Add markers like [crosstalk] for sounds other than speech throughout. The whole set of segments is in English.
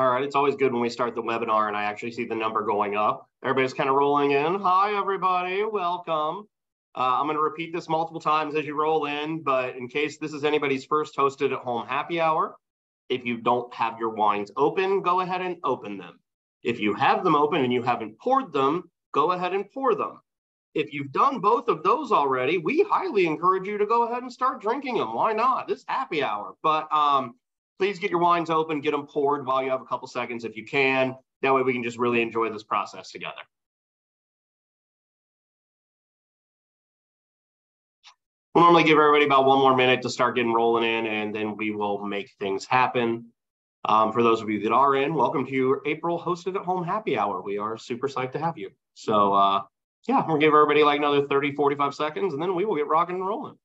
All right, it's always good when we start the webinar and I actually see the number going up. Everybody's kind of rolling in. Hi, everybody, welcome. Uh, I'm gonna repeat this multiple times as you roll in, but in case this is anybody's first hosted at home happy hour, if you don't have your wines open, go ahead and open them. If you have them open and you haven't poured them, go ahead and pour them. If you've done both of those already, we highly encourage you to go ahead and start drinking them. Why not? This happy hour. But um, please get your wines open, get them poured while you have a couple seconds if you can. That way we can just really enjoy this process together. We'll normally give everybody about one more minute to start getting rolling in and then we will make things happen. Um, for those of you that are in, welcome to your April hosted at home happy hour. We are super psyched to have you. So uh, yeah, we'll give everybody like another 30, 45 seconds and then we will get rocking and rolling.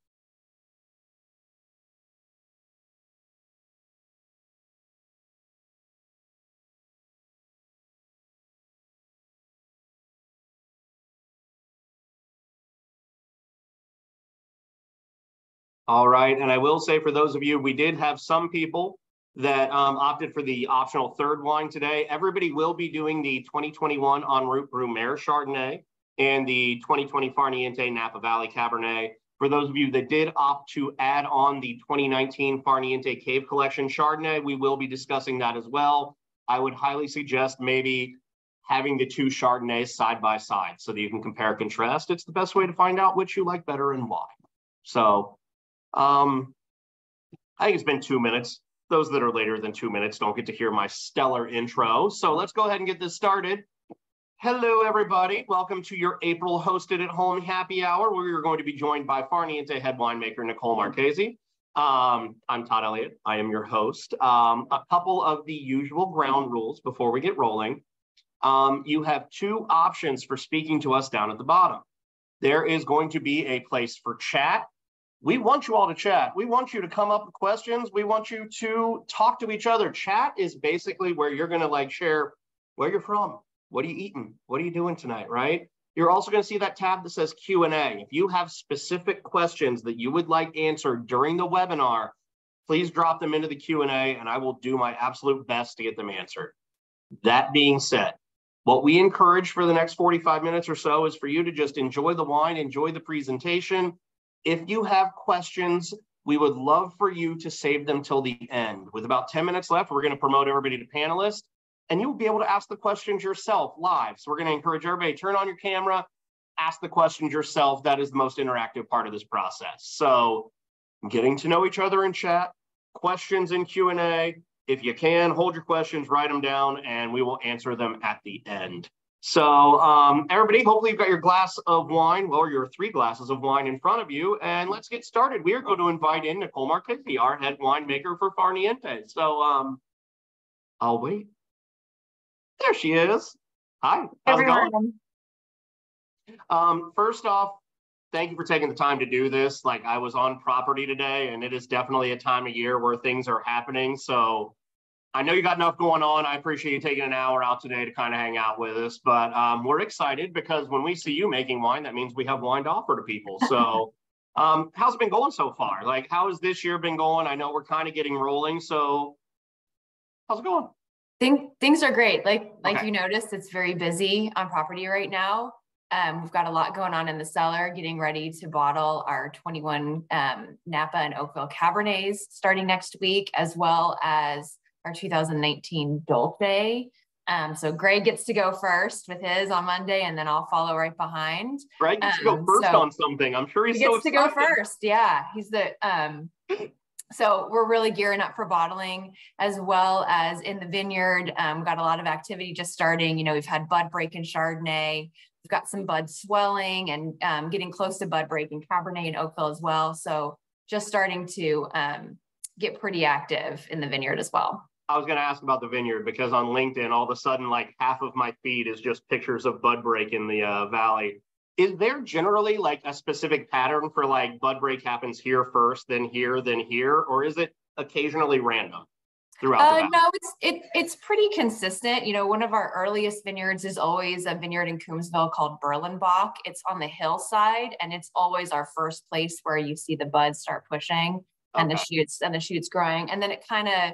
All right, and I will say for those of you, we did have some people that um, opted for the optional third wine today. Everybody will be doing the 2021 En Route Brumaire Chardonnay and the 2020 Farniente Napa Valley Cabernet. For those of you that did opt to add on the 2019 Farniente Cave Collection Chardonnay, we will be discussing that as well. I would highly suggest maybe having the two Chardonnays side by side so that you can compare and contrast. It's the best way to find out which you like better and why. So um, I think it's been two minutes. Those that are later than two minutes don't get to hear my stellar intro. So let's go ahead and get this started. Hello, everybody. Welcome to your April hosted at home happy hour, where you're going to be joined by Farniente head winemaker Nicole Marchesi. Um, I'm Todd Elliott. I am your host. Um, a couple of the usual ground rules before we get rolling. Um, you have two options for speaking to us down at the bottom. There is going to be a place for chat we want you all to chat. We want you to come up with questions. We want you to talk to each other. Chat is basically where you're going to like share where you're from, what are you eating, what are you doing tonight, right? You're also going to see that tab that says Q&A. If you have specific questions that you would like answered during the webinar, please drop them into the Q&A and I will do my absolute best to get them answered. That being said, what we encourage for the next 45 minutes or so is for you to just enjoy the wine, enjoy the presentation, if you have questions, we would love for you to save them till the end. With about 10 minutes left, we're gonna promote everybody to panelists and you'll be able to ask the questions yourself live. So we're gonna encourage everybody, turn on your camera, ask the questions yourself. That is the most interactive part of this process. So getting to know each other in chat, questions in Q&A. If you can, hold your questions, write them down, and we will answer them at the end. So um, everybody, hopefully you've got your glass of wine, well, your three glasses of wine in front of you, and let's get started. We are going to invite in Nicole Marchesi, our head winemaker for Farniente. So um, I'll wait. There she is. Hi, how's Everyone. it going? Um, first off, thank you for taking the time to do this. Like I was on property today, and it is definitely a time of year where things are happening. So I know you got enough going on. I appreciate you taking an hour out today to kind of hang out with us, but um, we're excited because when we see you making wine, that means we have wine to offer to people. So, [laughs] um, how's it been going so far? Like, how has this year been going? I know we're kind of getting rolling. So, how's it going? Think, things are great. Like, like okay. you noticed, it's very busy on property right now. Um, we've got a lot going on in the cellar, getting ready to bottle our 21 um, Napa and Oakville Cabernets starting next week, as well as our 2019 Dolce. Um, so Greg gets to go first with his on Monday, and then I'll follow right behind. Greg gets um, to go um, first so on something. I'm sure he's he gets so to go first. Yeah, he's the. Um, [clears throat] so we're really gearing up for bottling as well as in the vineyard. Um, got a lot of activity just starting. You know, we've had bud break in Chardonnay. We've got some bud swelling and um, getting close to bud break in Cabernet and Oakville as well. So just starting to um, get pretty active in the vineyard as well. I was going to ask about the vineyard because on LinkedIn, all of a sudden, like half of my feed is just pictures of bud break in the uh, valley. Is there generally like a specific pattern for like bud break happens here first, then here, then here, or is it occasionally random? Throughout uh, no, it's it, it's pretty consistent. You know, one of our earliest vineyards is always a vineyard in Coombsville called Berlenbach. It's on the hillside, and it's always our first place where you see the buds start pushing and okay. the shoots and the shoots growing, and then it kind of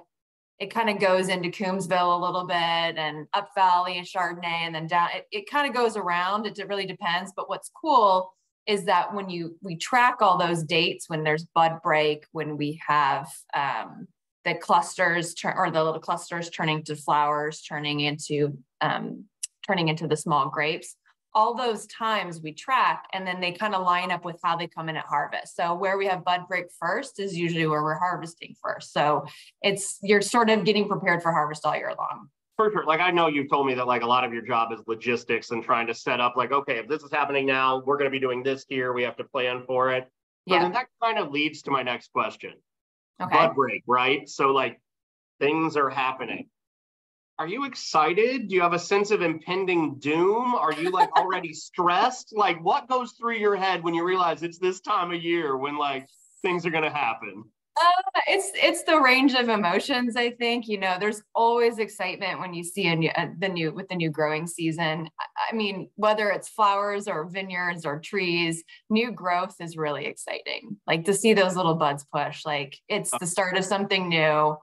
it kind of goes into Coombsville a little bit and up Valley and Chardonnay and then down. It, it kind of goes around. It, really depends. But what's cool is that when you we track all those dates when there's bud break, when we have um, the clusters or the little clusters turning to flowers, turning into um, turning into the small grapes. All those times we track, and then they kind of line up with how they come in at harvest. So where we have bud break first is usually where we're harvesting first. So it's you're sort of getting prepared for harvest all year long. For sure. Like I know you've told me that like a lot of your job is logistics and trying to set up like, okay, if this is happening now, we're going to be doing this here. We have to plan for it. But yeah. that kind of leads to my next question. Okay. Bud break, right? So like things are happening. Are you excited? Do you have a sense of impending doom? Are you like already [laughs] stressed? Like what goes through your head when you realize it's this time of year when like things are going to happen? Uh, it's it's the range of emotions. I think you know. There's always excitement when you see a new, uh, the new with the new growing season. I mean, whether it's flowers or vineyards or trees, new growth is really exciting. Like to see those little buds push. Like it's the start of something new, uh,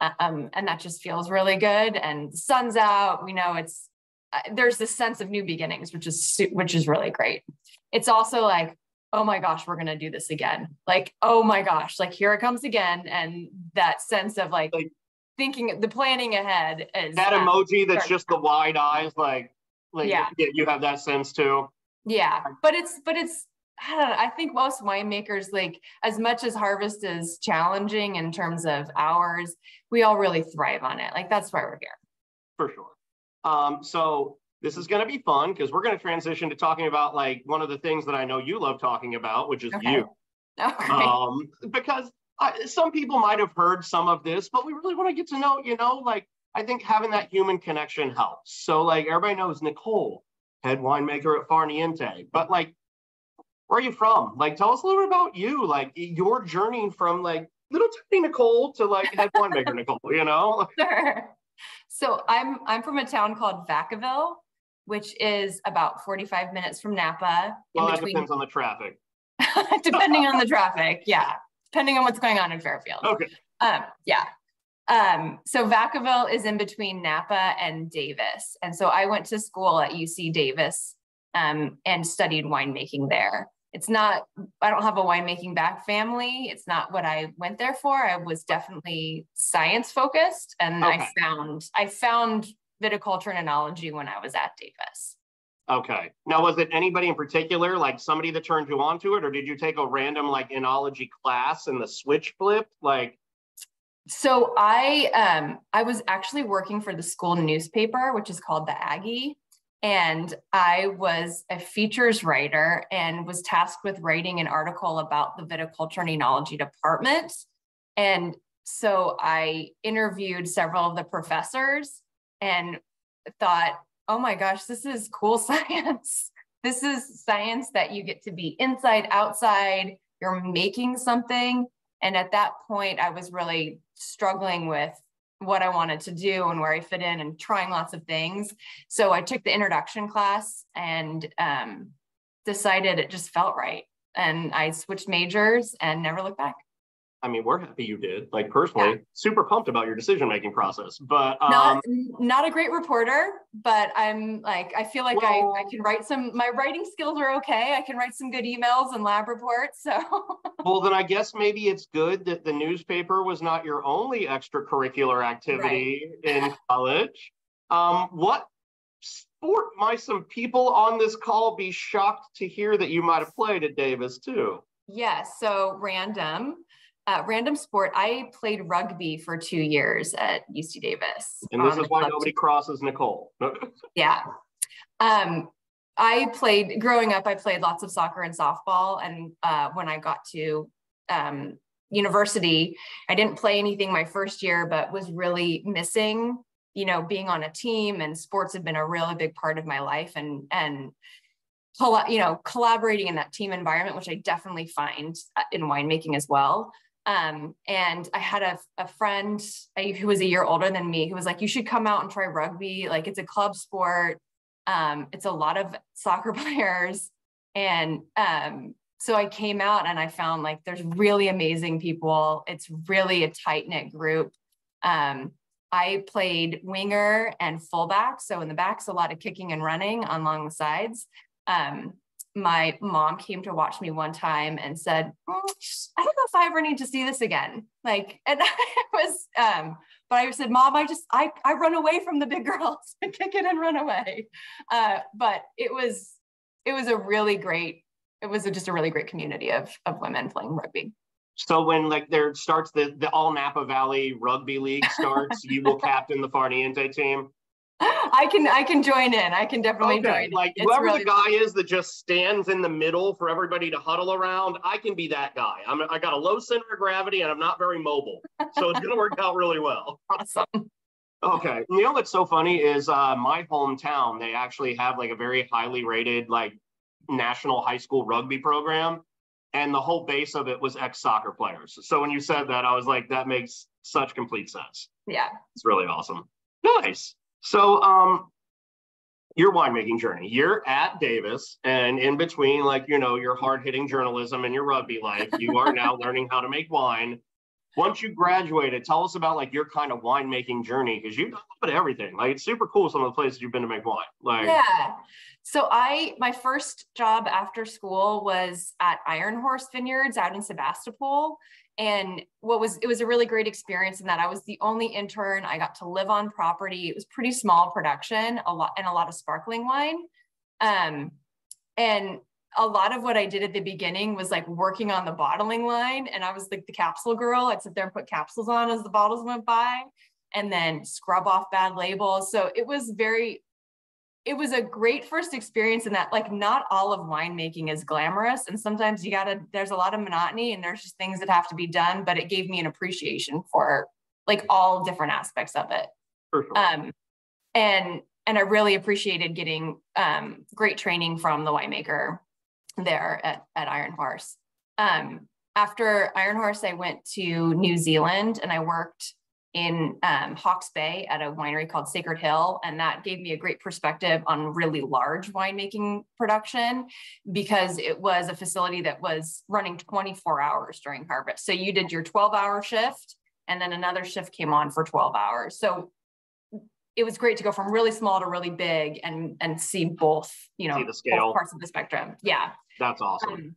um, and that just feels really good. And the sun's out. We know it's uh, there's this sense of new beginnings, which is which is really great. It's also like oh my gosh, we're going to do this again. Like, oh my gosh, like here it comes again. And that sense of like, like thinking the planning ahead is that emoji that's just the wide eyes, like, like yeah. you have that sense too. Yeah. But it's, but it's, I don't know. I think most winemakers, like as much as harvest is challenging in terms of hours, we all really thrive on it. Like that's why we're here. For sure. Um, so this is going to be fun because we're going to transition to talking about like one of the things that I know you love talking about, which is okay. you. [laughs] Okay. Um, because I, some people might have heard some of this, but we really want to get to know, you know, like I think having that human connection helps. So like everybody knows Nicole, head winemaker at Farniente, but like, where are you from? Like, tell us a little bit about you, like your journey from like little tiny Nicole to like head winemaker [laughs] Nicole, you know? Sure. So I'm I'm from a town called Vacaville, which is about 45 minutes from Napa. Well, that depends on the traffic. [laughs] depending on the traffic, yeah. Depending on what's going on in Fairfield. Okay. Um, yeah. Um, so Vacaville is in between Napa and Davis. And so I went to school at UC Davis um, and studied winemaking there. It's not, I don't have a winemaking back family. It's not what I went there for. I was definitely science focused and okay. I found, I found viticulture and enology when I was at Davis. Okay. Now, was it anybody in particular, like somebody that turned you on to it, or did you take a random like enology class and the switch flipped? Like, so I um I was actually working for the school newspaper, which is called the Aggie, and I was a features writer and was tasked with writing an article about the viticulture and enology department. And so I interviewed several of the professors and thought, oh my gosh, this is cool [laughs] science. this is science that you get to be inside, outside, you're making something. And at that point, I was really struggling with what I wanted to do and where I fit in and trying lots of things. So I took the introduction class and um, decided it just felt right. And I switched majors and never looked back. I mean, we're happy you did. Like personally, yeah. super pumped about your decision making process. But um, not not a great reporter, but I'm like I feel like well, I, I can write some. My writing skills are okay. I can write some good emails and lab reports. So. [laughs] well, then I guess maybe it's good that the newspaper was not your only extracurricular activity right. in [laughs] college. Um, what sport might some people on this call be shocked to hear that you might have played at Davis too? Yes. So random uh, random sport. I played rugby for two years at UC Davis. And this is why nobody team. crosses Nicole. [laughs] yeah. Um, I played growing up. I played lots of soccer and softball, and uh, when I got to um, university, I didn't play anything my first year, but was really missing. You know, being on a team and sports have been a really big part of my life, and and you know collaborating in that team environment, which I definitely find uh, in winemaking as well. Um, and I had a, a friend who was a year older than me who was like, you should come out and try rugby. Like it's a club sport. Um, it's a lot of soccer [laughs] players. And um, so I came out and I found like there's really amazing people. It's really a tight knit group. Um, I played winger and fullback. So in the backs, a lot of kicking and running along the sides. Um, my mom came to watch me one time and said, mm, I don't know if I ever need to see this again. Like, [laughs] and I was, um, but I said, mom, I just, I, I run away from the big [laughs] girls and kick it and run away. Uh, but it was, it was a really great, it was a, just a really great community of, of women playing rugby. So when like there starts the, the all Napa Valley rugby league starts, [laughs] you will captain the Farniente team. I can I can join in. I can definitely okay. join. Like whoever really the guy is that just stands in the middle for everybody to huddle around, I can be that guy. I'm I got a low center of gravity and I'm not very mobile, so it's gonna work out really well. [laughs] Awesome. Okay. You know what's so funny is uh, my hometown. They actually have like a very highly rated like national high school rugby program, and the whole base of it was ex soccer players. So when you said that, I was like, that makes such complete sense. Yeah. It's really awesome. Nice. So, um, your winemaking journey. You're at Davis, and in between, like you know, your hard hitting journalism and your rugby life, you are now [laughs] learning how to make wine. Once you graduated, tell us about like your kind of winemaking journey because you've done a bit of everything. Like it's super cool some of the places you've been to make wine. Like yeah. So I my first job after school was at Iron Horse Vineyards out in Sebastopol and what was it was a really great experience in that i was the only intern. I got to live on property. It was pretty small production a lot and a lot of sparkling wine. Um, and a lot of what i did at the beginning was like working on the bottling line. And i was like the capsule girl. I'd sit there and put capsules on as the bottles went by and then scrub off bad labels. So it was very it was a great first experience in that like not all of winemaking is glamorous and sometimes you gotta there's a lot of monotony and there's just things that have to be done but it gave me an appreciation for like all different aspects of it sure. um and and i really appreciated getting um great training from the winemaker there at, at iron horse um after iron horse i went to new zealand and i worked in um, Hawke's Bay at a winery called Sacred Hill. And that gave me a great perspective on really large winemaking production because it was a facility that was running 24 hours during harvest. So you did your 12 hour shift and then another shift came on for 12 hours. So it was great to go from really small to really big and and see both, you know, the both parts of the spectrum. Yeah. That's awesome. Um,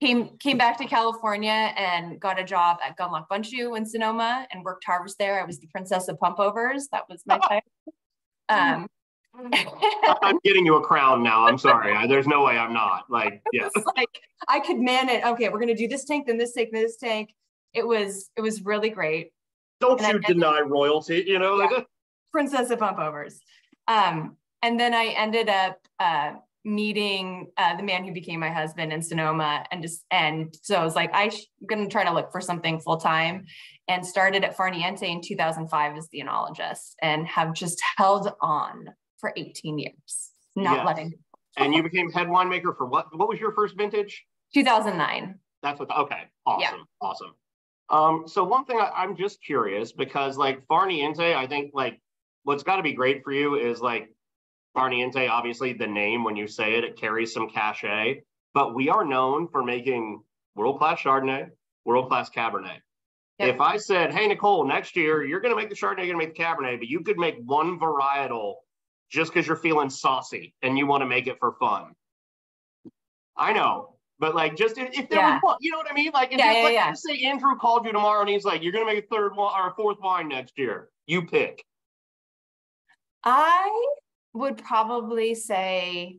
came came back to California and got a job at Gundlach Bundschu in Sonoma and worked harvest there. I was the princess of pumpovers. That was my [laughs] title. Um, I'm getting you a crown now. I'm sorry. I, there's no way I'm not. Like, [laughs] yes. like I could manage. Okay, we're gonna do this tank, then this tank, then this tank. It was it was really great. Don't and you I, deny royalty? You know, yeah, princess of pumpovers. Um, and then I ended up uh, meeting uh, the man who became my husband in Sonoma, and just and so I was like, I'm going to try to look for something full time, and started at Farniente in 2005 as the enologist, and have just held on for 18 years, not yes. letting. and you became head winemaker for what? What was your first vintage? 2009. That's what. Okay, awesome, yeah. awesome. Um, so one thing I, I'm just curious because like Farniente, I think like what's got to be great for you is like Farniente, obviously the name, when you say it, it carries some cachet, but we are known for making world-class Chardonnay, world-class Cabernet. Yep. If I said, hey, Nicole, next year you're going to make the Chardonnay, you're going to make the Cabernet, but you could make one varietal just because you're feeling saucy and you want to make it for fun. I know, but like just if, if there yeah. was, you know what I mean? Like, if yeah, yeah, like, yeah. say Andrew called you tomorrow and he's like, you're going to make a third one or a fourth wine next year. You pick. I would probably say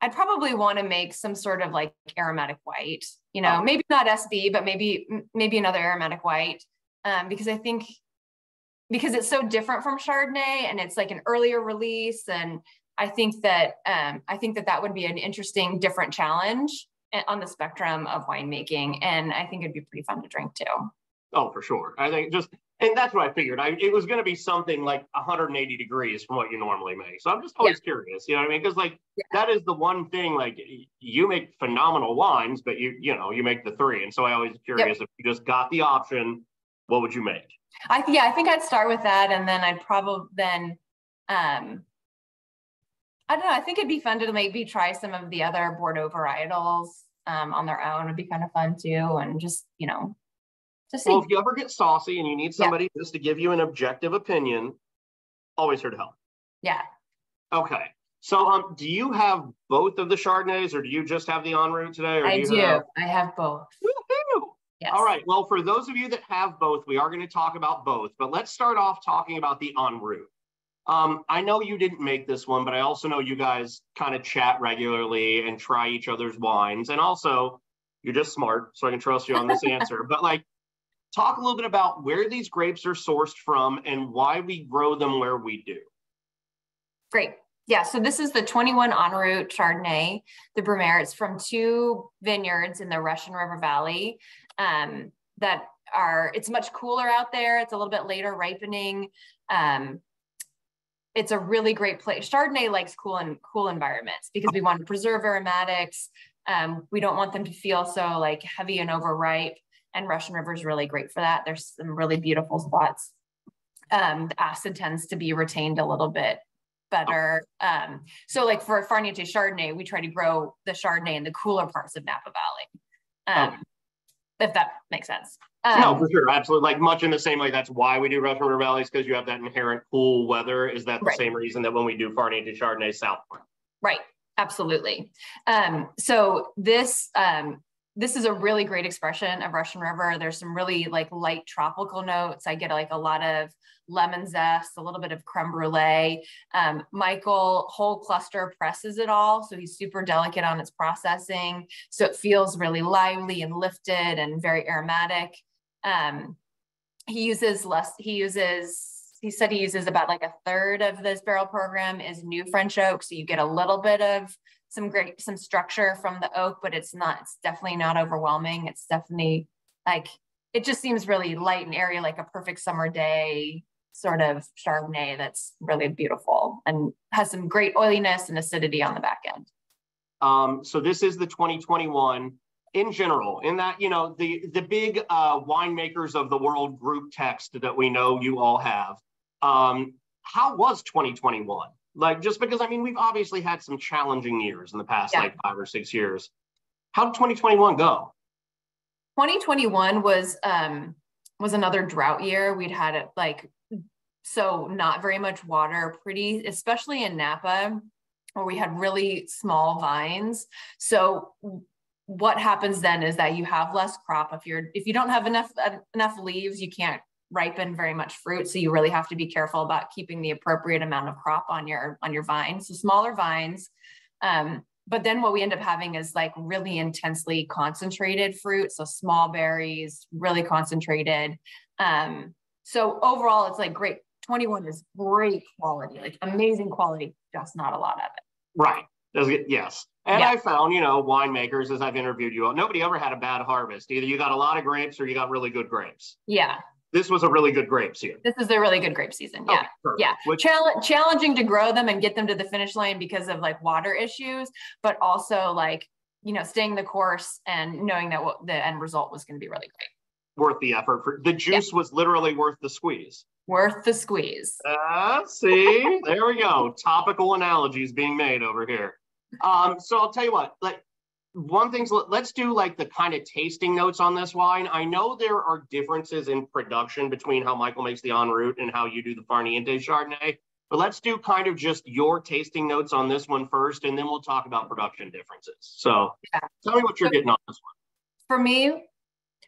I'd probably want to make some sort of like aromatic white, you know, oh. maybe not SB, but maybe maybe another aromatic white, um, because I think because it's so different from Chardonnay and it's like an earlier release, and I think that um, I think that that would be an interesting, different challenge eh, on the spectrum of winemaking, and I think it'd be pretty fun to drink too. Oh, for sure. I think just and that's what I figured. I it was going to be something like 180 degrees from what you normally make. So I'm just always yeah. curious, you know what I mean? Because like yeah. that is the one thing. Like you make phenomenal wines, but you you know you make the three, and so I always curious yep. if you just got the option, what would you make? I yeah, I think I'd start with that, and then I'd probably then. um I don't know. I think it'd be fun to maybe try some of the other Bordeaux varietals um, on their own. Would be kind of fun too, and just you know to see. Well, if you ever get saucy and you need somebody just to give you an objective opinion, always here to help. yeah. Okay. So, um, do you have both of the Chardonnays, or do you just have the en route today? Or I do. Have... I have both. Woo-hoo! Yes. All right. Well, for those of you that have both, we are going to talk about both, but let's start off talking about the en route. Um, I know you didn't make this one, but I also know you guys kind of chat regularly and try each other's wines. And also, you're just smart, so I can trust you on this [laughs] answer. But like, talk a little bit about where these grapes are sourced from and why we grow them where we do. Great. Yeah, so this is the 21 en route Chardonnay, the Brumaire. It's from two vineyards in the Russian River Valley um, that are, it's much cooler out there. It's a little bit later ripening. Um, it's a really great place. Chardonnay likes cool and cool environments because we want to preserve aromatics. Um, we don't want them to feel so like heavy and overripe. And Russian River is really great for that. There's some really beautiful spots. Um, the acid tends to be retained a little bit better. Um, so like for Farniente Chardonnay, we try to grow the Chardonnay in the cooler parts of Napa Valley. Um, Okay. If that makes sense. Um, no, for sure, absolutely. Like much in the same way. That's why we do Russian River Valleys because you have that inherent cool weather. Is that the Right. same reason that when we do Farniente Chardonnay South? Right, absolutely. Um, so this um, this is a really great expression of Russian River. There's some really like light tropical notes. I get like a lot of lemon zest, a little bit of creme brulee. Um, Michael whole cluster presses it all, so he's super delicate on its processing. So it feels really lively and lifted and very aromatic. Um, he uses less. He uses he said he uses about like a third of this barrel program is new French oak. So you get a little bit of some great, some structure from the oak, but it's not, it's definitely not overwhelming. It's definitely like, it just seems really light and airy, like a perfect summer day sort of Chardonnay that's really beautiful and has some great oiliness and acidity on the back end. Um, so this is the 2021 in general, in that, you know, the, the big uh, winemakers of the world group text that we know you all have. Um, how was 2021? Like, just because, I mean, we've obviously had some challenging years in the past, Yeah. like five or six years. How did 2021 go? 2021 was um was another drought year. We'd had it like so not very much water, pretty especially in Napa where we had really small vines. So what happens then is that you have less crop if you're if you don't have enough uh, enough leaves, you can't ripen very much fruit so you really have to be careful about keeping the appropriate amount of crop on your on your vines so smaller vines um, but then what we end up having is like really intensely concentrated fruit so small berries really concentrated um, so overall it's like great 21 is great quality like amazing quality just not a lot of it Right. Yes. And Yeah. I found, you know, winemakers as I've interviewed you all, nobody ever had a bad harvest. Either you got a lot of grapes or you got really good grapes. yeah This was a really good grape season. this is a really good grape season yeah Okay, yeah. Which, Chal- challenging to grow them and get them to the finish line because of like water issues, but also like, you know, staying the course and knowing that what the end result was going to be really great. worth the effort. For the juice was literally worth the squeeze. Worth the squeeze. Uh, see, there we go. Topical analogies being made over here. Um, so I'll tell you what, like one thing's let's do like the kind of tasting notes on this wine. I know there are differences in production between how Michael makes the en route and how you do the Farniente Chardonnay, but let's do kind of just your tasting notes on this one first, and then we'll talk about production differences. So Yeah. tell me what you're getting on this one. For me,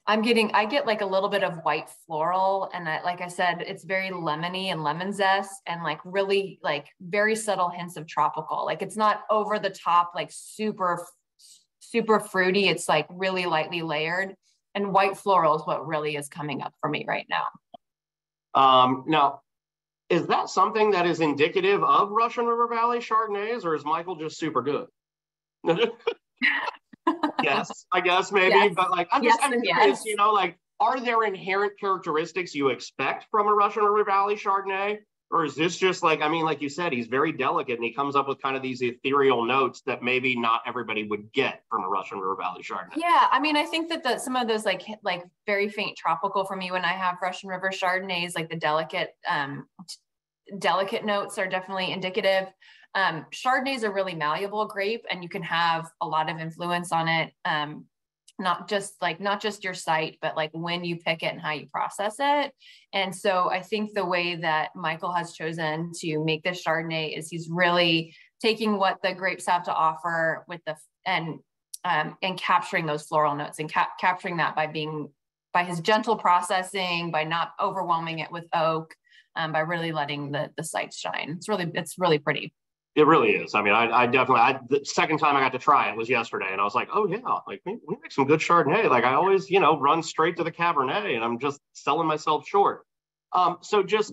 I'm getting, I get like a little bit of white floral. And I, like I said, it's very lemony and lemon zest and like really like very subtle hints of tropical. Like it's not over the top, like super, super fruity. It's like really lightly layered. And white floral is what really is coming up for me right now. Um, now, is that something that is indicative of Russian River Valley Chardonnays, or is Michael just super good? [laughs] yes, I guess maybe, Yes. but like I'm Yes just I'm curious, yes. you know, like are there inherent characteristics you expect from a Russian River Valley Chardonnay? Or is this just like, I mean, like you said, he's very delicate and he comes up with kind of these ethereal notes that maybe not everybody would get from a Russian River Valley Chardonnay. Yeah, I mean, I think that the, some of those like like very faint tropical for me when I have Russian River Chardonnays, like the delicate um, delicate notes are definitely indicative. Um, Chardonnay is a really malleable grape, and you can have a lot of influence on it. Um, not just like not just your site but like when you pick it and how you process it. And so i think the way that michael has chosen to make this chardonnay is he's really taking what the grapes have to offer with the and um, and capturing those floral notes and cap- capturing that by being by his gentle processing by not overwhelming it with oak um, by really letting the the sites shine. It's really it's really pretty it really is. I mean, I, I definitely, I, the second time I got to try it was yesterday and I was like, oh yeah, like we, we make some good Chardonnay. Like I always, you know, run straight to the Cabernet and I'm just selling myself short. Um, so just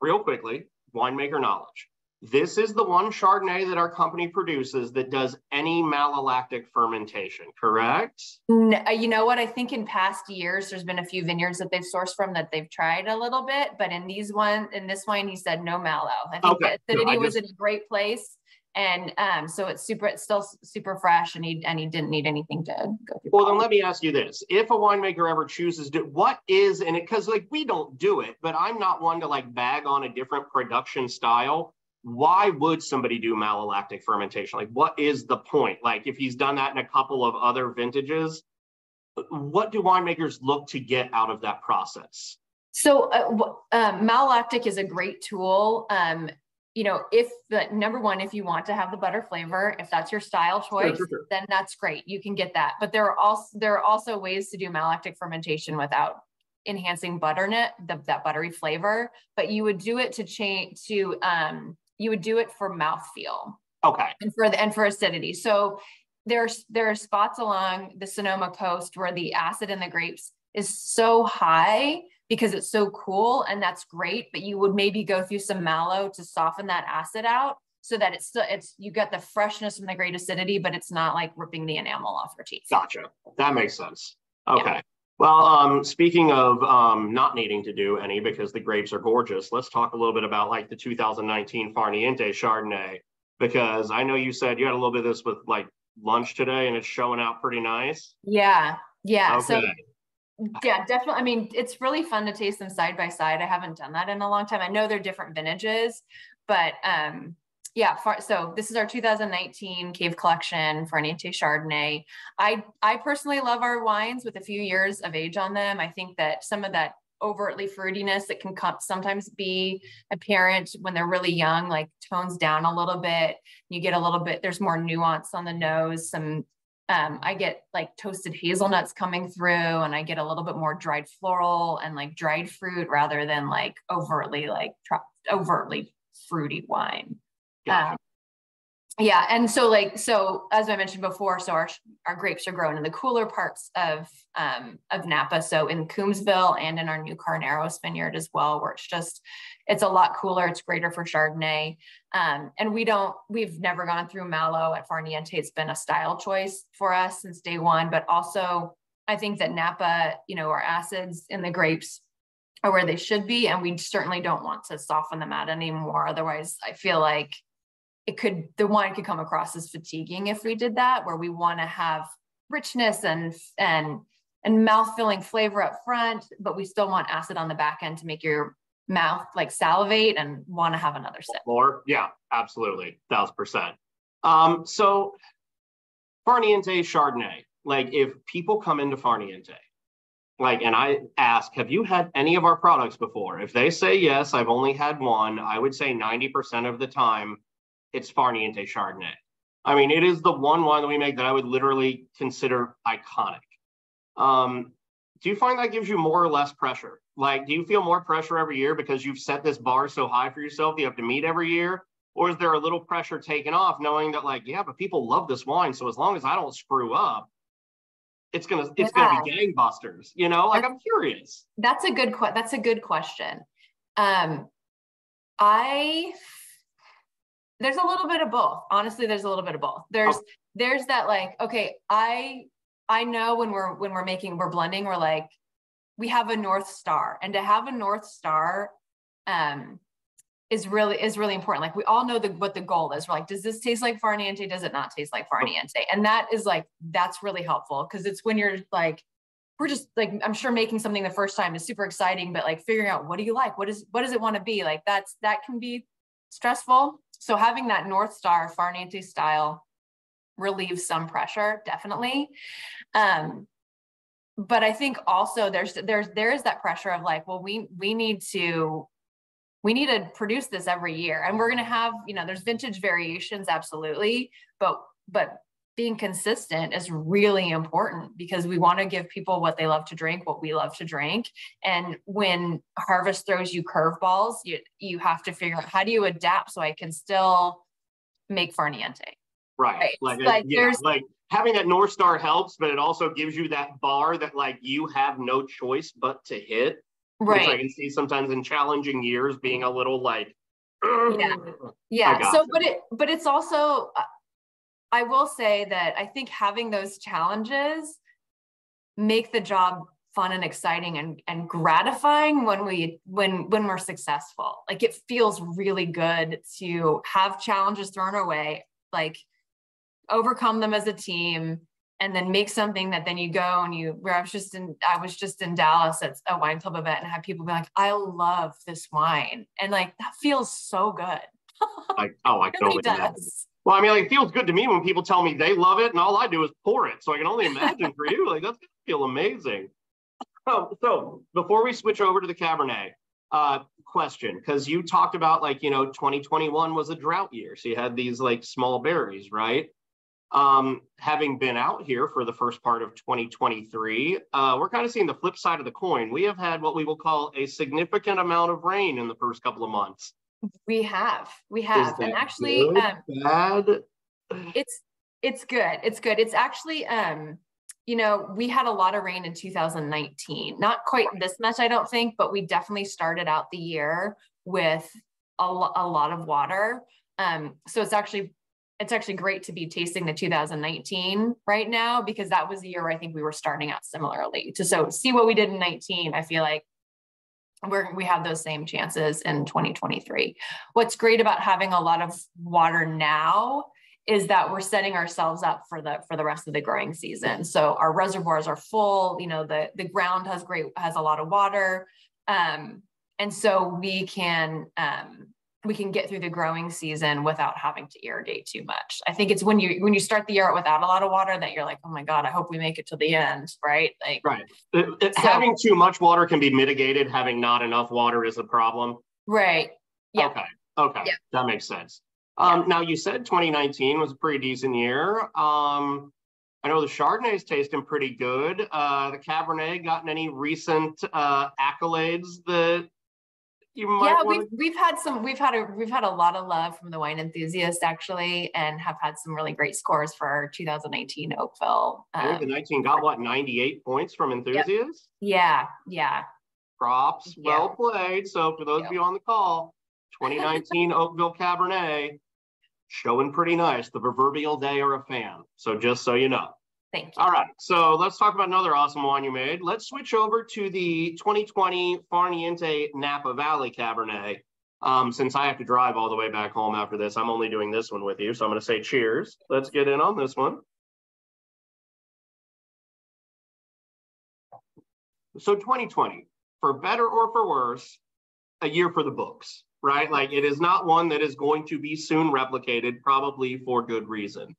real quickly, winemaker knowledge. This is the one Chardonnay that our company produces that does any malolactic fermentation, correct? No, uh, you know what? I think in past years, there's been a few vineyards that they've sourced from that they've tried a little bit, but in these one, in this wine, he said no malo. I think okay. the acidity no, was in a great place. And um, so it's super, it's still super fresh and he, and he didn't need anything to go through. Well, then let me ask you this. If a winemaker ever chooses to, what is, and it, cause like we don't do it, but I'm not one to like bag on a different production style why would somebody do malolactic fermentation? Like, what is the point? Like, if he's done that in a couple of other vintages, what do winemakers look to get out of that process? So, uh, um, malolactic is a great tool. Um, you know, if the number one, if you want to have the butter flavor, if that's your style choice, sure, sure. then that's great. You can get that. But there are also there are also ways to do malolactic fermentation without enhancing butternut, the, that buttery flavor. But you would do it to change to um, you would do it for mouthfeel. Okay. And for the and for acidity. So there's there are spots along the Sonoma coast where the acid in the grapes is so high because it's so cool and that's great, but you would maybe go through some malo to soften that acid out so that it's still it's you get the freshness from the great acidity, but it's not like ripping the enamel off your teeth. Gotcha. That makes sense. Okay. Yeah. Well, um, speaking of um, not needing to do any because the grapes are gorgeous, let's talk a little bit about like the 2019 Farniente Chardonnay because I know you said you had a little bit of this with like lunch today and it's showing out pretty nice. Yeah, yeah. Okay. So yeah, definitely. I mean, it's really fun to taste them side by side. I haven't done that in a long time. I know they're different vintages, but um, yeah so this is our 2019 cave collection for farniente chardonnay. I i personally love our wines with a few years of age on them. I think that some of that overtly fruitiness that can come, sometimes be apparent when they're really young like tones down a little bit. You get a little bit there's more nuance on the nose some um, I get like toasted hazelnuts coming through and I get a little bit more dried floral and like dried fruit rather than like overtly like overtly fruity wine. Um, yeah, and so like so as I mentioned before, so our our grapes are grown in the cooler parts of um, of Napa. So in Coombsville and in our new Carneros vineyard as well, where it's just it's a lot cooler. It's greater for Chardonnay, um, and we don't we've never gone through Malo at Farniente. It's been a style choice for us since day one, but also I think that Napa, you know, our acids in the grapes are where they should be, and we certainly don't want to soften them out anymore. Otherwise, I feel like it could the wine could come across as fatiguing if we did that where we want to have richness and and and mouth filling flavor up front but we still want acid on the back end to make your mouth like salivate and want to have another sip. More yeah absolutely. Thousand percent. Um so farniente chardonnay. Like if people come into farniente like and i ask have you had any of our products before? If they say yes i've only had one i would say 90% of the time it's Farniente Chardonnay. I mean, it is the one wine that we make that I would literally consider iconic. Um, do you find that gives you more or less pressure? Like, do you feel more pressure every year because you've set this bar so high for yourself you have to meet every year? Or is there a little pressure taken off knowing that, like, yeah, but people love this wine. So as long as I don't screw up, it's gonna it's yeah. gonna be gangbusters, you know? Like I'm curious. That's a good que- that's a good question. Um I there's a little bit of both. Honestly there's a little bit of both. There's oh. there's that like okay i i know when we're when we're making we're blending we're like we have a north star and to have a north star um is really is really important. Like we all know the what the goal is. We're like does this taste like farniente? Does it not taste like farniente? And that is like that's really helpful because it's when you're like we're just like i'm sure making something the first time is super exciting but like figuring out what do you like? What is what does it want to be? Like that's that can be stressful so having that North Star Farniente style relieves some pressure, definitely. Um, but I think also there's there's there is that pressure of like, well, we we need to we need to produce this every year and we're going to have you know there's vintage variations absolutely but but being consistent is really important because we want to give people what they love to drink what we love to drink and when harvest throws you curveballs you you have to figure out how do you adapt so i can still make farniente right, right. like, like yeah, there's like having that north star helps but it also gives you that bar that like you have no choice but to hit right. which I can see sometimes in challenging years being a little like, yeah, yeah. So, but it, but it's also, uh, I will say that I think having those challenges make the job fun and exciting and, and gratifying when we when when we're successful like it feels really good to have challenges thrown our way like overcome them as a team and then make something that then you go and you where I was just in I was just in Dallas at a wine club event and had people be like, I love this wine. And like that feels so good. [laughs] like, oh, I totally does. Well, I mean, like, it feels good to me when people tell me they love it, and all I do is pour it. So I can only imagine for you, like that's gonna feel amazing. Oh, so before we switch over to the Cabernet, uh, question, because you talked about like you know 2021 was a drought year, so you had these like small berries, right? Um, having been out here for the first part of 2023, uh, we're kind of seeing the flip side of the coin. We have had what we will call a significant amount of rain in the first couple of months. We have, we have, and actually, good, um, bad. It's it's good. It's good. It's actually, um, you know, we had a lot of rain in 2019. Not quite this much, I don't think, but we definitely started out the year with a, a lot of water. Um, so it's actually it's actually great to be tasting the 2019 right now because that was the year where I think we were starting out similarly. To so see what we did in 19, I feel like we're we have those same chances in 2023. What's great about having a lot of water now is that we're setting ourselves up for the for the rest of the growing season. So our reservoirs are full. You know the the ground has great has a lot of water, um, and so we can um, we can get through the growing season without having to irrigate too much. I think it's when you when you start the year without a lot of water that you're like, oh my god, I hope we make it to the end, right? Like right. It, it, so, having too much water can be mitigated. Having not enough water is a problem. Right. Yeah. Okay. Okay. Yep. That makes sense. Um, Now you said 2019 was a pretty decent year. Um, I know the Chardonnay's tasting pretty good. Uh, the Cabernet gotten any recent uh, accolades that you might yeah we've, we've had some we've had a we've had a lot of love from the wine enthusiasts actually and have had some really great scores for our 2019 oakville um, the 19 got what 98 points from enthusiasts? Yeah yeah. Props yeah. well played. So for those of you on the call 2019 [laughs] oakville cabernet showing pretty nice the proverbial day are a fan. So just so you know Thank you. All right, so let's talk about another awesome wine you made. Let's switch over to the 2020 Farniente Napa Valley Cabernet. Um, since I have to drive all the way back home after this, I'm only doing this one with you. So I'm going to say cheers. Let's get in on this one. So 2020, for better or for worse, a year for the books, right? Like it is not one that is going to be soon replicated, probably for good reason.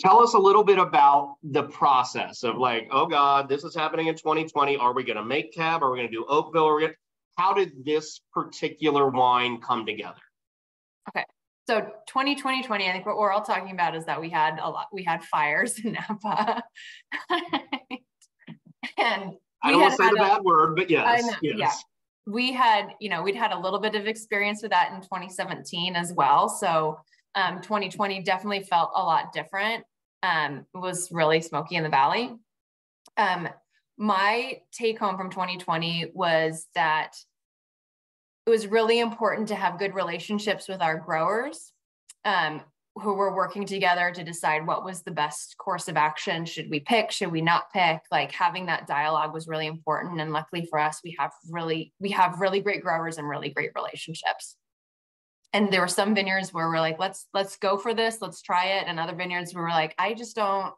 Tell us a little bit about the process of like, oh God, this is happening in 2020. Are we going to make cab? Are we going to do Oakville? Are we gonna... How did this particular wine come together? Okay. So 2020, 2020, I think what we're all talking about is that we had a lot, we had fires in Napa. [laughs] and I don't want to say the a, bad word, but yes, yes. Yeah. We had, you know, we'd had a little bit of experience with that in 2017 as well. So um, 2020 definitely felt a lot different. Um, it was really smoky in the valley. Um, my take home from 2020 was that it was really important to have good relationships with our growers um, who were working together to decide what was the best course of action. Should we pick? Should we not pick? Like having that dialogue was really important. And luckily for us, we have really we have really great growers and really great relationships and there were some vineyards where we're like let's let's go for this let's try it. And other vineyards where we're like i just don't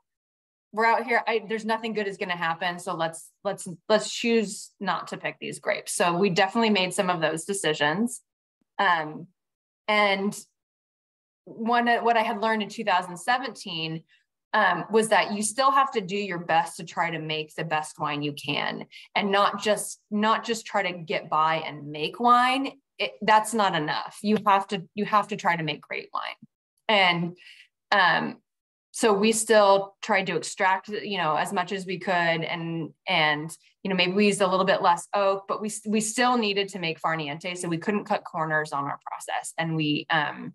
we're out here I, there's nothing good is going to happen. So let's let's let's choose not to pick these grapes. So we definitely made some of those decisions. Um, and one what i had learned in 2017 um, was that you still have to do your best to try to make the best wine you can and not just not just try to get by and make wine it, that's not enough. You have to you have to try to make great wine. And um, so we still tried to extract you know as much as we could and and you know maybe we used a little bit less oak but we we still needed to make far niente so we couldn't cut corners on our process. And we um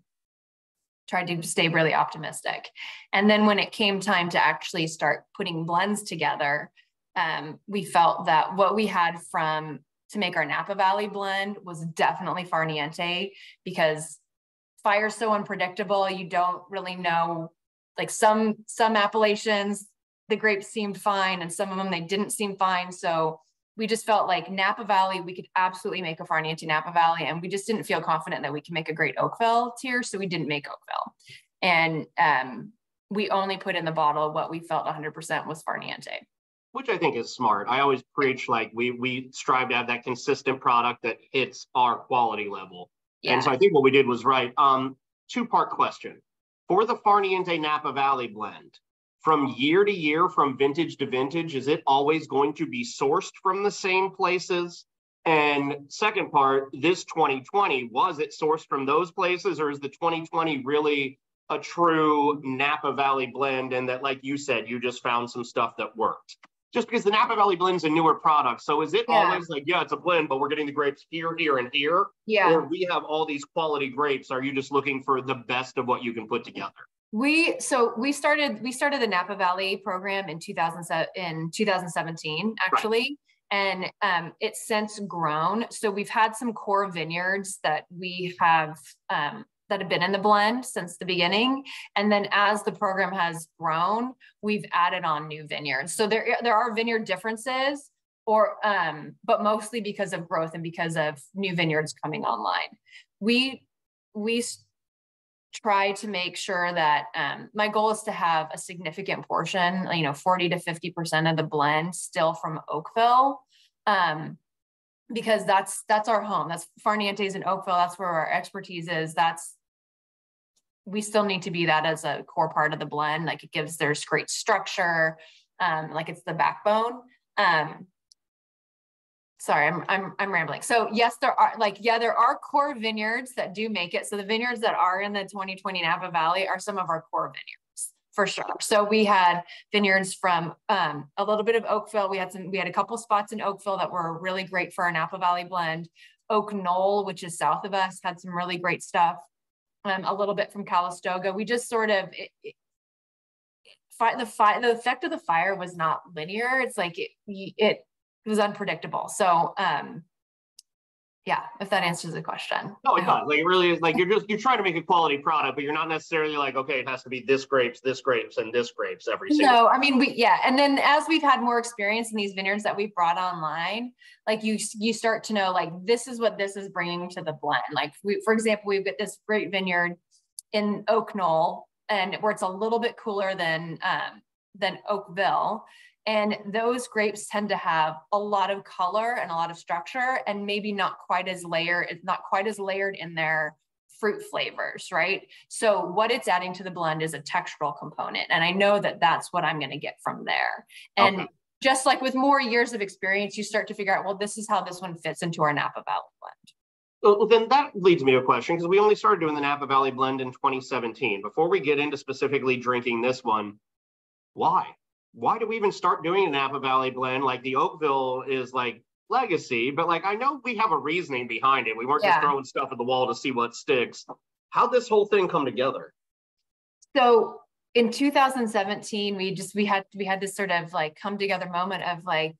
tried to stay really optimistic. And then when it came time to actually start putting blends together um, we felt that what we had from to make our napa valley blend was definitely far niente because fire's so unpredictable. You don't really know like some some appellations the grapes seemed fine and some of them they didn't seem fine. So we just felt like napa valley we could absolutely make a far niente napa valley and we just didn't feel confident that we can make a great oakville tier so we didn't make oakville and um, we only put in the bottle what we felt 100% was far niente which I think is smart. I always preach like we we strive to have that consistent product that hits our quality level. And so I think what we did was right. Um, two part question for the Far Niente Napa Valley blend, from year to year, from vintage to vintage, is it always going to be sourced from the same places? And second part, this 2020, was it sourced from those places or is the 2020 really a true Napa Valley blend? And that, like you said, you just found some stuff that worked? Just because the Napa Valley blend's a newer product. So is it yeah. always like, yeah, it's a blend, but we're getting the grapes here, here, and here? Yeah. Or we have all these quality grapes. Are you just looking for the best of what you can put together? We so we started we started the Napa Valley program in 2007 in 2017 actually. Right. And um, it's since grown. So we've had some core vineyards that we have um, that have been in the blend since the beginning. And then as the program has grown, we've added on new vineyards. So there, there are vineyard differences or um, but mostly because of growth and because of new vineyards coming online. We we try to make sure that um, my goal is to have a significant portion, you know, 40 to 50% of the blend still from Oakville. Um, because that's that's our home. That's Far Niente's in Oakville. That's where our expertise is. That's we still need to be that as a core part of the blend. Like it gives there's great structure, um, like it's the backbone. Um, sorry, I'm, I'm, I'm rambling. So yes, there are like, yeah, there are core vineyards that do make it. So the vineyards that are in the 2020 Napa Valley are some of our core vineyards for sure. So we had vineyards from um, a little bit of Oakville. We had some, we had a couple spots in Oakville that were really great for our Napa Valley blend. Oak Knoll, which is south of us, had some really great stuff um, a little bit from Calistoga. We just sort of it, it, the fire, the effect of the fire was not linear. It's like it, it was unpredictable. So, um, yeah, if that answers the question. No, it does. Like it really is like you're just you're trying to make a quality product, but you're not necessarily like, okay, it has to be this grapes, this grapes, and this grapes every single. No, I mean we yeah. And then as we've had more experience in these vineyards that we've brought online, like you you start to know like this is what this is bringing to the blend. Like we, for example, we've got this great vineyard in Oak Knoll, and where it's a little bit cooler than um, than Oakville and those grapes tend to have a lot of color and a lot of structure and maybe not quite as layered, it's not quite as layered in their fruit flavors, right? So what it's adding to the blend is a textural component. And I know that that's what I'm going to get from there. And okay. just like with more years of experience, you start to figure out, well, this is how this one fits into our Napa Valley blend. Well, then that leads me to a question because we only started doing the Napa Valley blend in 2017. Before we get into specifically drinking this one, why? Why do we even start doing an Napa Valley blend? Like the Oakville is like legacy, but like I know we have a reasoning behind it. We weren't yeah. just throwing stuff at the wall to see what sticks. How'd this whole thing come together? So in 2017, we just we had we had this sort of like come together moment of like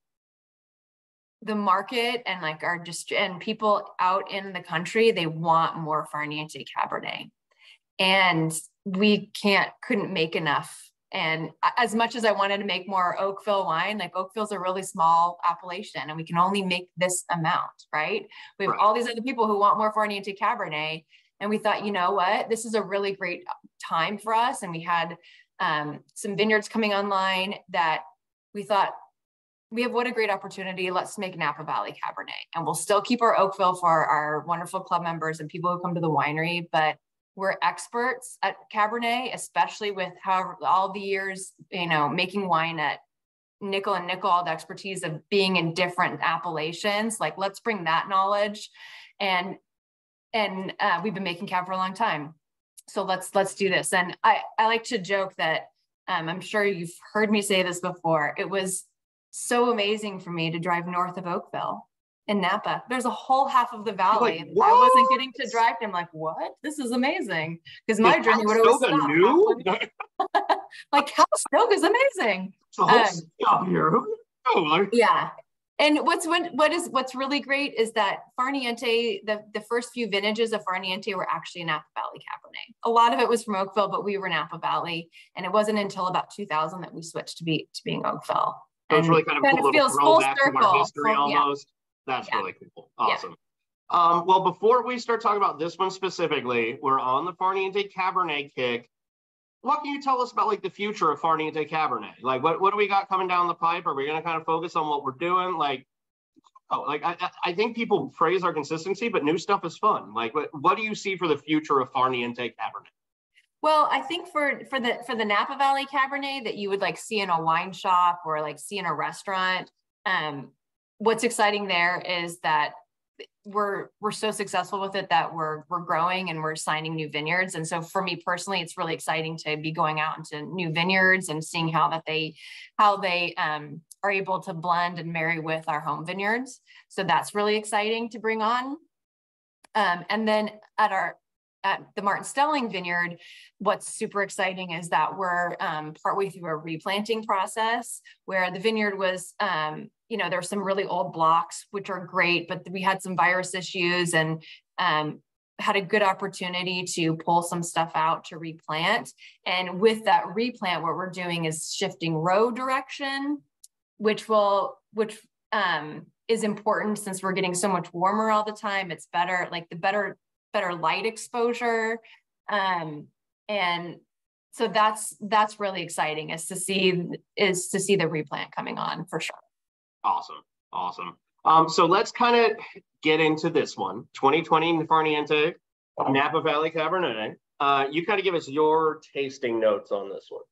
the market and like our just and people out in the country they want more Far Niente Cabernet, and we can't couldn't make enough and as much as I wanted to make more Oakville wine, like Oakville's a really small appellation and we can only make this amount, right? We have right. all these other people who want more Far Niente Cabernet. And we thought, you know what, this is a really great time for us. And we had um, some vineyards coming online that we thought, we have what a great opportunity. Let's make Napa Valley Cabernet. And we'll still keep our Oakville for our wonderful club members and people who come to the winery. But we're experts at Cabernet, especially with how all the years, you know, making wine at nickel and nickel, all the expertise of being in different appellations. Like, let's bring that knowledge. And and uh, we've been making cab for a long time. So let's let's do this. And I, I like to joke that um, I'm sure you've heard me say this before. It was so amazing for me to drive north of Oakville in Napa. There's a whole half of the valley like, I wasn't getting to drive. I'm like, what? This is amazing. Because my Is journey would have stopped. New? [laughs] like Calistoga is amazing. um, here. Oh, yeah. And what's when, what is what's really great is that Farniente, the, the first few vintages of Farniente were actually Napa Valley Cabernet. A lot of it was from Oakville, but we were in Napa Valley, and it wasn't until about 2000 that we switched to be to being Oakville. So it's really kind of, kind cool of feels full circle. History almost. Yeah. That's yeah. really cool. Awesome. Yeah. Um, well, before we start talking about this one specifically, we're on the Farniente Cabernet kick. What can you tell us about like the future of Farniente Cabernet? Like, what, what do we got coming down the pipe? Are we going to kind of focus on what we're doing? Like, oh, like I, I think people praise our consistency, but new stuff is fun. Like, what, what do you see for the future of Farniente Cabernet? Well, I think for for the for the Napa Valley Cabernet that you would like see in a wine shop or like see in a restaurant, um, what's exciting there is that we're we're so successful with it that we're we're growing and we're signing new vineyards. And so for me personally it's really exciting to be going out into new vineyards and seeing how that they how they um, are able to blend and marry with our home vineyards. So that's really exciting to bring on. Um, and then at our at the Martin Stelling Vineyard, what's super exciting is that we're um, partway through a replanting process where the vineyard was, um, you know, there's some really old blocks, which are great, but we had some virus issues and um, had a good opportunity to pull some stuff out to replant. And with that replant, what we're doing is shifting row direction, which will, which um, is important since we're getting so much warmer all the time. It's better, like the better better light exposure. Um, and so that's that's really exciting is to see is to see the replant coming on for sure. Awesome. Awesome. Um, so let's kind of get into this one. 2020 Farniente, Napa Valley Cabernet. Uh, you kind of give us your tasting notes on this one.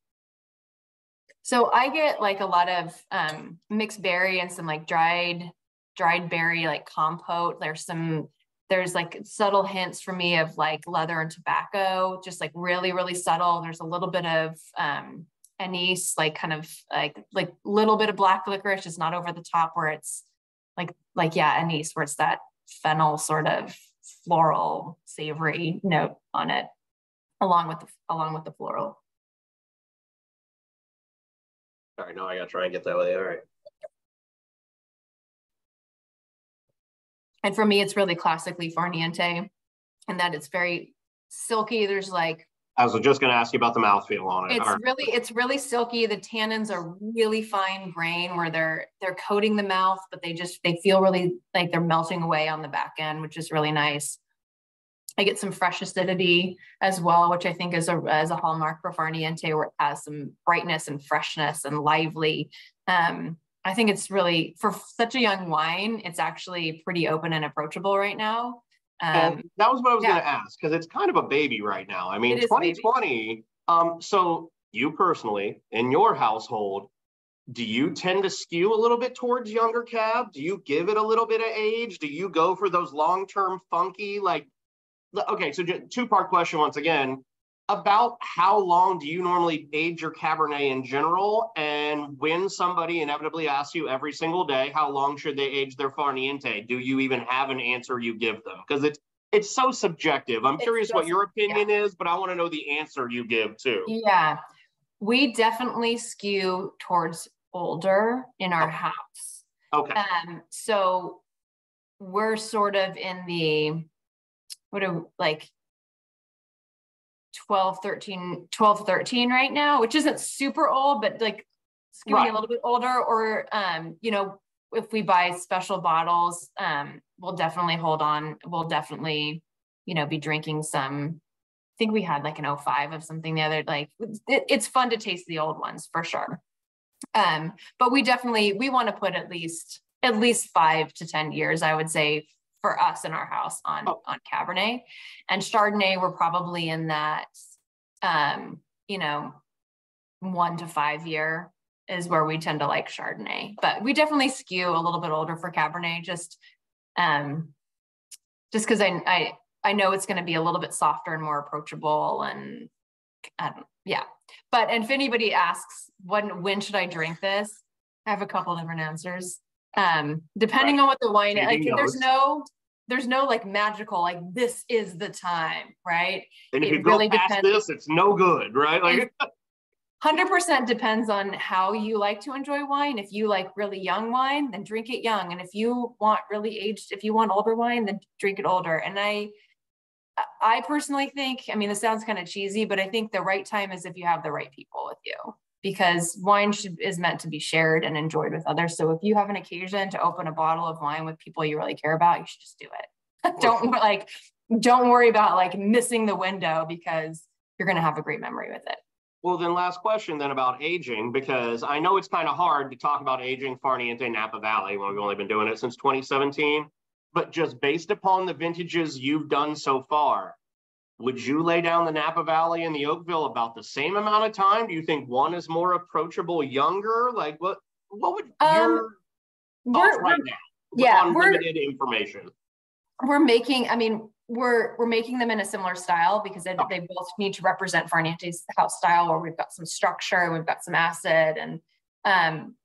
So I get like a lot of um, mixed berry and some like dried dried berry like compote. There's some there's like subtle hints for me of like leather and tobacco, just like really, really subtle. There's a little bit of um, anise, like kind of like like little bit of black licorice, just not over the top where it's like like yeah, anise, where it's that fennel sort of floral savory note on it, along with the along with the floral. All right, now I gotta try and get that way. All right. And for me, it's really classically farniente and that it's very silky. There's like I was just going to ask you about the mouthfeel on it. It's right. really, it's really silky. The tannins are really fine grain where they're they're coating the mouth, but they just they feel really like they're melting away on the back end, which is really nice. I get some fresh acidity as well, which I think is a as a hallmark for Farniente, where it has some brightness and freshness and lively. Um, I think it's really for such a young wine, it's actually pretty open and approachable right now. Um, that was what I was yeah. going to ask because it's kind of a baby right now. I mean, 2020. Um, so you personally, in your household, do you tend to skew a little bit towards younger cab? Do you give it a little bit of age? Do you go for those long-term funky like? Okay, so two-part question once again about how long do you normally age your Cabernet in general? And when somebody inevitably asks you every single day, how long should they age their Farniente? Do you even have an answer you give them? Because it's it's so subjective. I'm it's curious just, what your opinion yeah. is, but I want to know the answer you give too. Yeah, we definitely skew towards older in our okay. house. Okay. Um, so we're sort of in the what do like 12, 13, 12, 13 right now, which isn't super old, but like skewing right. a little bit older. Or, um, you know, if we buy special bottles, um, we'll definitely hold on. We'll definitely, you know, be drinking some. I think we had like an 05 of something the other. Like it, it's fun to taste the old ones for sure. Um, but we definitely we want to put at least at least five to ten years, I would say, for us in our house on oh. on Cabernet, and Chardonnay we're probably in that, um, you know, one to five year is where we tend to like Chardonnay, but we definitely skew a little bit older for Cabernet, just um, just because I I I know it's going to be a little bit softer and more approachable, and um, yeah. But and if anybody asks when when should I drink this, I have a couple different answers. Um, depending right. on what the wine is, like there's no there's no like magical like this is the time, right? And if it you really go past depends. this, it's no good, right? Like [laughs] 100% depends on how you like to enjoy wine. If you like really young wine, then drink it young. And if you want really aged, if you want older wine, then drink it older. And I, I personally think, I mean, this sounds kind of cheesy, but I think the right time is if you have the right people with you because wine should, is meant to be shared and enjoyed with others. So if you have an occasion to open a bottle of wine with people you really care about, you should just do it. [laughs] don't like, don't worry about like missing the window because you're going to have a great memory with it. Well, then last question then about aging, because I know it's kind of hard to talk about aging Farniente Napa Valley when we've only been doing it since 2017, but just based upon the vintages you've done so far, would you lay down the Napa Valley and the Oakville about the same amount of time? Do you think one is more approachable younger? Like what what would um, your thoughts right now? Yeah, we're, limited information. We're making, I mean, we're we're making them in a similar style because they, they both need to represent Farniente's house style where we've got some structure and we've got some acid and um,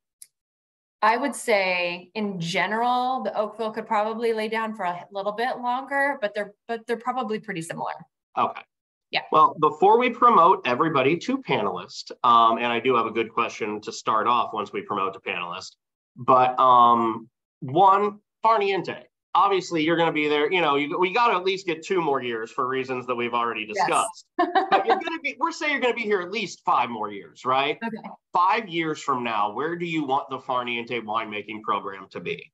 I would say in general the Oakville could probably lay down for a little bit longer but they're but they're probably pretty similar. Okay. Yeah. Well, before we promote everybody to panelist, um, and I do have a good question to start off once we promote to panelist, but um, one, Farniente obviously you're going to be there. You know, you, we got to at least get two more years for reasons that we've already discussed. Yes. [laughs] but you're going to be, we're saying you're going to be here at least five more years, right? Okay. Five years from now, where do you want the Farniente winemaking program to be?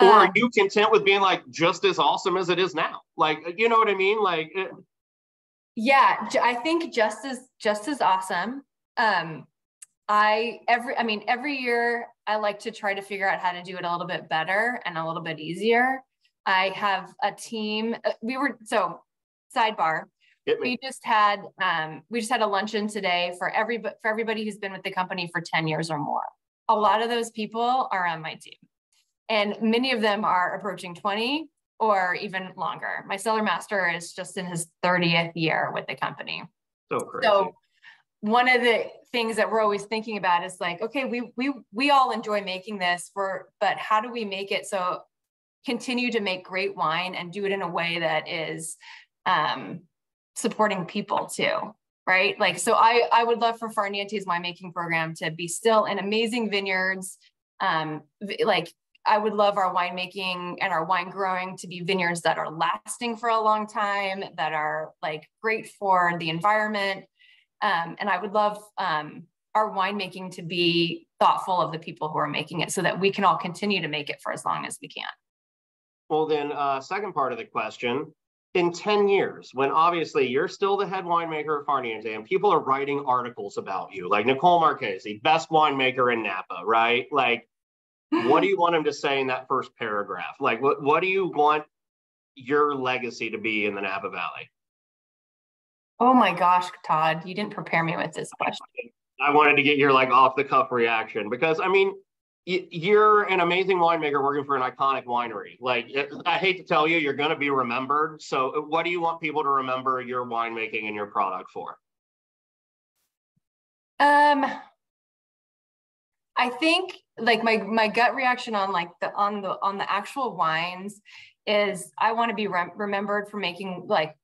Or are um, you content with being like just as awesome as it is now? Like, you know what I mean? Like, it... yeah, I think just as just as awesome. Um, I every I mean every year I like to try to figure out how to do it a little bit better and a little bit easier. I have a team. Uh, we were so sidebar. We just had um, we just had a luncheon today for every for everybody who's been with the company for 10 years or more. A lot of those people are on my team. And many of them are approaching 20 or even longer. My cellar master is just in his 30th year with the company. So crazy. So one of the things that we're always thinking about is like okay we we we all enjoy making this for but how do we make it so continue to make great wine and do it in a way that is um, supporting people too right like so i i would love for farniente's winemaking program to be still in amazing vineyards um like i would love our winemaking and our wine growing to be vineyards that are lasting for a long time that are like great for the environment um, and I would love um, our winemaking to be thoughtful of the people who are making it so that we can all continue to make it for as long as we can. Well, then, uh, second part of the question in 10 years, when obviously you're still the head winemaker of Farniente and people are writing articles about you, like Nicole Marchesi, best winemaker in Napa, right? Like, what do you want him to say in that first paragraph? Like, what, what do you want your legacy to be in the Napa Valley? Oh my gosh, Todd, you didn't prepare me with this question. I wanted to get your like off the cuff reaction because I mean, you're an amazing winemaker working for an iconic winery. Like, I hate to tell you, you're going to be remembered. So, what do you want people to remember your winemaking and your product for? Um, I think like my my gut reaction on like the on the on the actual wines is I want to be remembered for making like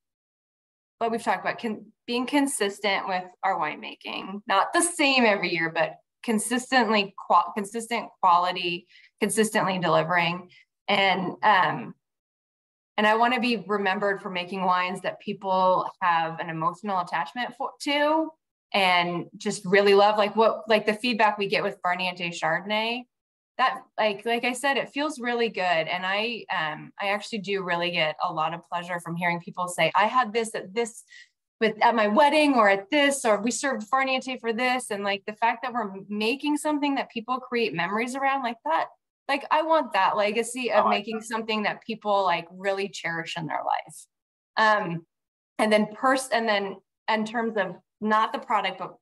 what we've talked about, can, being consistent with our winemaking, not the same every year, but consistently, qual- consistent quality, consistently delivering. And, um, and I want to be remembered for making wines that people have an emotional attachment for, to and just really love like what like the feedback we get with Farniente Chardonnay that like like i said it feels really good and i um i actually do really get a lot of pleasure from hearing people say i had this at this with at my wedding or at this or we served farniente for this and like the fact that we're making something that people create memories around like that like I want that legacy of making something that people like really cherish in their life. Um, and then pers and then in terms of not the product, but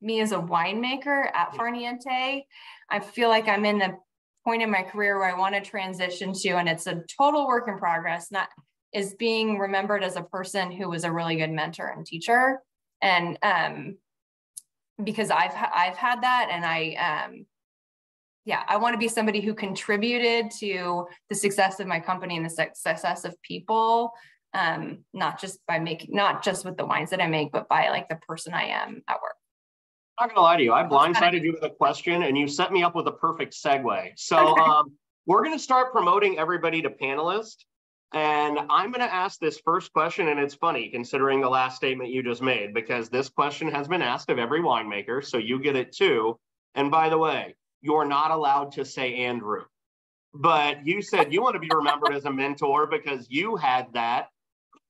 me as a winemaker at Farniente, I feel like I'm in the point in my career where I want to transition to, and it's a total work in progress, not is being remembered as a person who was a really good mentor and teacher. And um, because I've I've had that, and I um, yeah, I want to be somebody who contributed to the success of my company and the success of people, um, not just by making, not just with the wines that I make, but by like the person I am at work. I'm not gonna lie to you. I blindsided you with a question, and you set me up with a perfect segue. So um, we're gonna start promoting everybody to panelist. And I'm going to ask this first question, and it's funny considering the last statement you just made, because this question has been asked of every winemaker, so you get it too. And by the way, you're not allowed to say Andrew, but you said you want to be remembered as a mentor because you had that.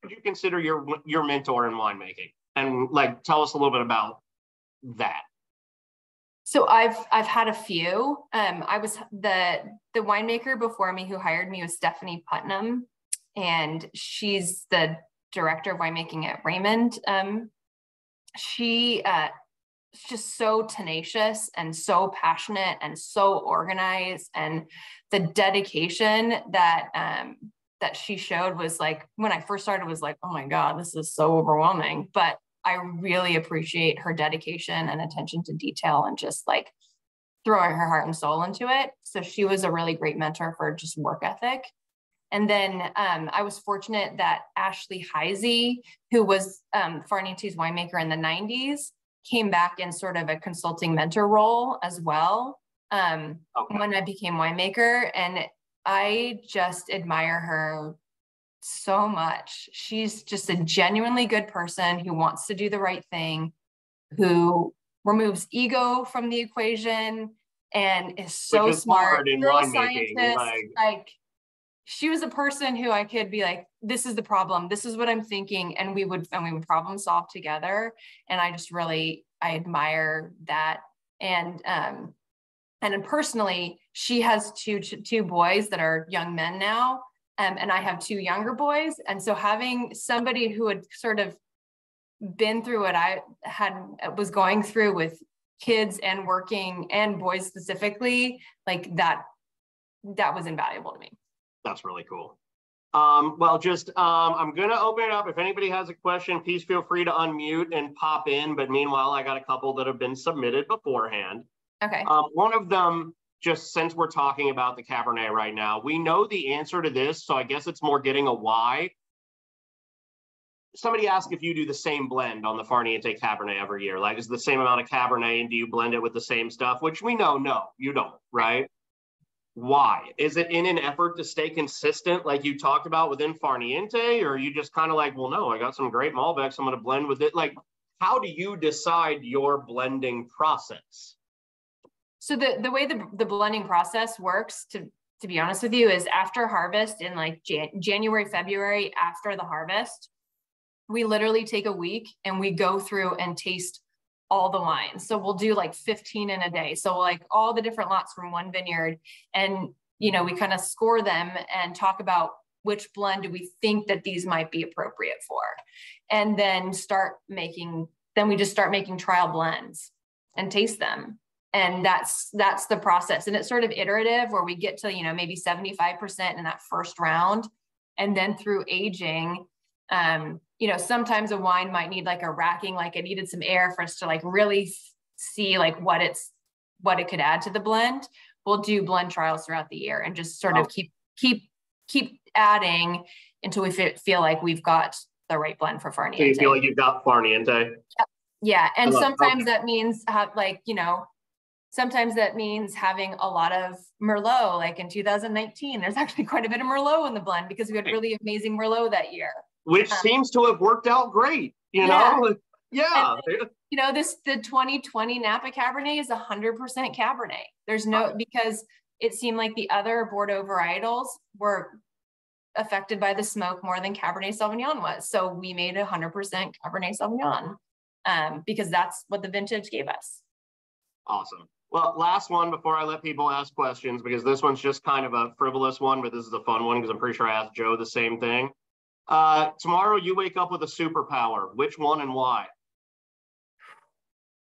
Would you consider your your mentor in winemaking? And like, tell us a little bit about that. So I've I've had a few. Um, I was the the winemaker before me who hired me was Stephanie Putnam and she's the director of winemaking at Raymond. Um, she uh, just so tenacious and so passionate and so organized, and the dedication that um, that she showed was like when I first started was like, oh my god, this is so overwhelming. But I really appreciate her dedication and attention to detail and just like throwing her heart and soul into it. So she was a really great mentor for just work ethic. And then um, I was fortunate that Ashley Heisey, who was um, Farniente's winemaker in the 90s, came back in sort of a consulting mentor role as well um, okay. when I became winemaker. And I just admire her so much. She's just a genuinely good person who wants to do the right thing, who removes ego from the equation and is so is smart. Neuroscientist, like, like she was a person who I could be like, this is the problem, this is what I'm thinking, and we would and we would problem solve together. And I just really I admire that. And um, and then personally, she has two two boys that are young men now, um, and I have two younger boys. And so having somebody who had sort of been through what I had was going through with kids and working and boys specifically, like that that was invaluable to me. That's really cool. Um, well, just um, I'm going to open it up. If anybody has a question, please feel free to unmute and pop in. But meanwhile, I got a couple that have been submitted beforehand. Okay. Um, one of them, just since we're talking about the Cabernet right now, we know the answer to this. So I guess it's more getting a why. Somebody asked if you do the same blend on the Farniente Cabernet every year. Like, is the same amount of Cabernet and do you blend it with the same stuff? Which we know, no, you don't, right? why? Is it in an effort to stay consistent, like you talked about within Farniente, or are you just kind of like, well, no, I got some great Malbecs, I'm going to blend with it? Like, how do you decide your blending process? So the the way the, the blending process works, to to be honest with you, is after harvest in like Jan- January, February, after the harvest, we literally take a week and we go through and taste all the wines. So we'll do like 15 in a day. So like all the different lots from one vineyard and you know, we kind of score them and talk about which blend do we think that these might be appropriate for. And then start making then we just start making trial blends and taste them. And that's that's the process. And it's sort of iterative where we get to, you know, maybe 75% in that first round and then through aging um, you know, sometimes a wine might need like a racking, like it needed some air for us to like really see like what it's what it could add to the blend. We'll do blend trials throughout the year and just sort of keep keep keep adding until we feel like we've got the right blend for Farniente. So you feel like you've got Farniente. Yeah, yeah. and sometimes that means have like you know sometimes that means having a lot of Merlot. Like in 2019, there's actually quite a bit of Merlot in the blend because we had really amazing Merlot that year which um, seems to have worked out great. You yeah. know, yeah. You know, this the 2020 Napa Cabernet is 100% Cabernet. There's no because it seemed like the other Bordeaux varietals were affected by the smoke more than Cabernet Sauvignon was. So we made 100% Cabernet Sauvignon um, because that's what the vintage gave us. Awesome. Well, last one before I let people ask questions, because this one's just kind of a frivolous one, but this is a fun one because I'm pretty sure I asked Joe the same thing. Uh, tomorrow you wake up with a superpower. Which one and why?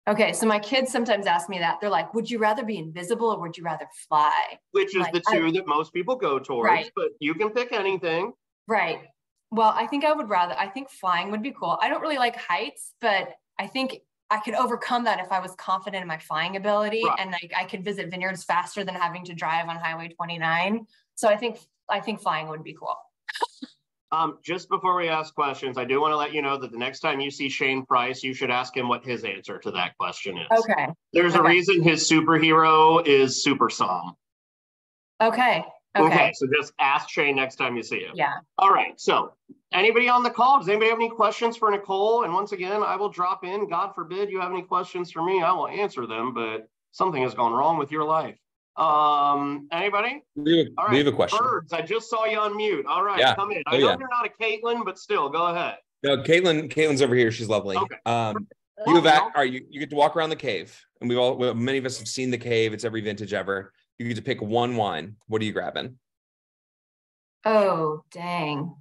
Okay, so my kids sometimes ask me that. They're like, "Would you rather be invisible or would you rather fly?" Which is Like, the two that most people go towards, Right. but you can pick anything. Right. Well, I think I would rather. I think flying would be cool. I don't really like heights, but I think I could overcome that if I was confident in my flying ability Right. and like I could visit vineyards faster than having to drive on Highway 29. So I think I think flying would be cool. Um, just before we ask questions, I do want to let you know that the next time you see Shane Price, you should ask him what his answer to that question is. Okay. There's a reason his superhero is Super Psalm. Okay. Okay. So just ask Shane next time you see him. Yeah. All right. So anybody on the call? Does anybody have any questions for Nicole? And once again, I will drop in. God forbid you have any questions for me. I will answer them, but something has gone wrong with your life. Um, anybody? We have, All we have a question. Birds, I just saw you on mute. All right, Yeah. come in. Oh, I know yeah. you're not a Caitlin, but still, go ahead. No, Caitlin, Caitlin's over here. She's lovely. Okay. Um, Oh, you have no. are you, you get to walk around the cave and we've all, well, many of us have seen the cave. It's every vintage ever. You get to pick one wine. What are you grabbing? Oh, dang.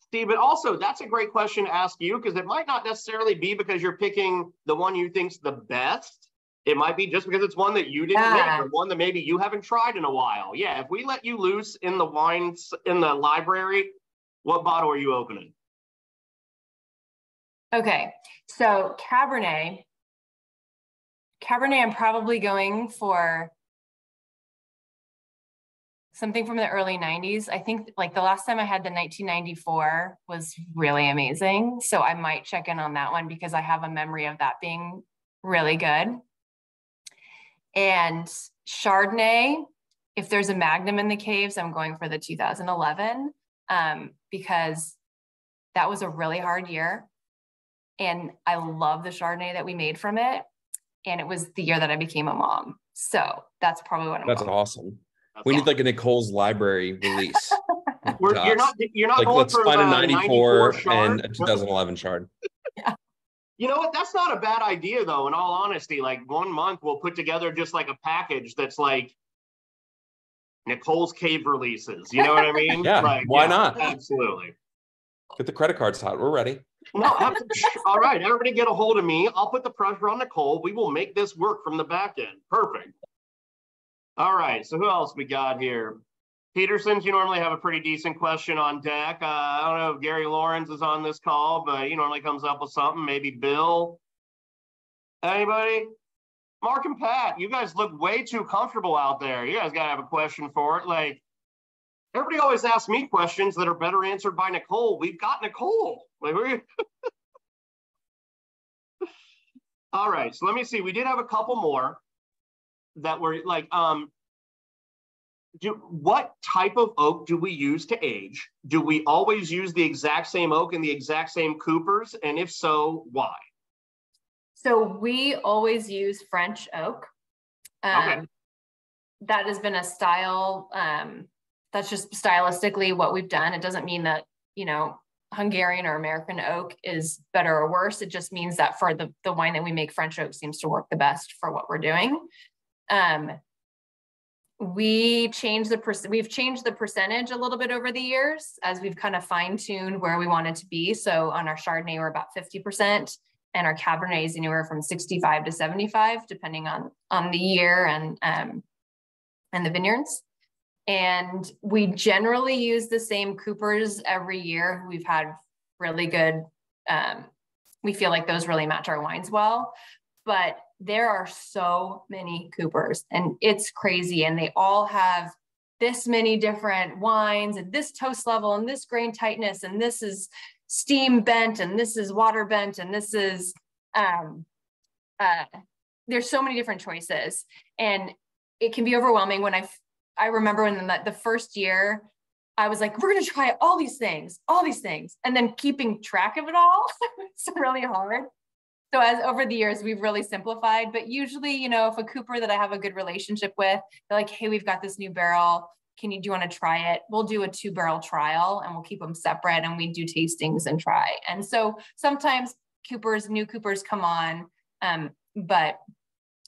Steve, but also that's a great question to ask you because it might not necessarily be because you're picking the one you think's the best. It might be just because it's one that you didn't Yeah. make or one that maybe you haven't tried in a while. Yeah, if we let you loose in the wines in the library, what bottle are you opening? Okay. So Cabernet. Cabernet, I'm probably going for something from the early 90s. I think like the last time I had the 1994 was really amazing. So I might check in on that one because I have a memory of that being really good. And Chardonnay, if there's a Magnum in the caves, I'm going for the 2011 um, because that was a really hard year. And I love the Chardonnay that we made from it. And it was the year that I became a mom. So that's probably what I'm That's going. awesome. We need like a Nicole's library release. [laughs] We're, you're not you're not like going let's for find a the 94 Chard. and a 2011 shard. You know what? That's not a bad idea, though. In all honesty, like one month we'll put together just like a package that's like Nicole's cave releases. You know what I mean? [laughs] Yeah, Like, why not? Absolutely. Get the credit cards hot. We're ready. No, all right. Everybody get a hold of me. I'll put the pressure on Nicole. We will make this work from the back end. Perfect. All right. So who else we got here? Peterson's, you normally have a pretty decent question on deck. Uh, I don't know if Gary Lawrence is on this call, but he normally comes up with something. Maybe Bill. Anybody? Mark and Pat, you guys look way too comfortable out there. You guys got to have a question for it. Like, everybody always asks me questions that are better answered by Nicole. We've got Nicole. Like, we [laughs] All right, so let me see. We did have a couple more that were like, um, do what type of oak do we use to age? Do we always use the exact same oak and the exact same coopers? And if so, why? So we always use French oak. Okay. Um, That has been a style, um, that's just stylistically what we've done. It doesn't mean that, you know, Hungarian or American oak is better or worse. It just means that for the, the wine that we make, French oak seems to work the best for what we're doing. Um, we changed the perc- we've changed the percentage a little bit over the years as we've kind of fine tuned where we want it to be. So on our Chardonnay, we're about 50% and our Cabernet is anywhere from 65 to 75, depending on, on the year and, um, and the vineyards. And we generally use the same coopers every year. We've had really good, um, we feel like those really match our wines well. But there are so many coopers and it's crazy. And they all have this many different wines and this toast level and this grain tightness and this is steam bent and this is water bent and this is um uh there's so many different choices and it can be overwhelming when i i remember when the, the first year i was like we're going to try all these things all these things and then keeping track of it all [laughs] it's really hard. So as over the years we've really simplified but usually you know if a cooper that i have a good relationship with they're like hey we've got this new barrel. Can you do you want to try it? We'll do a two barrel trial and we'll keep them separate and we do tastings and try. And so sometimes coopers new coopers come on um, but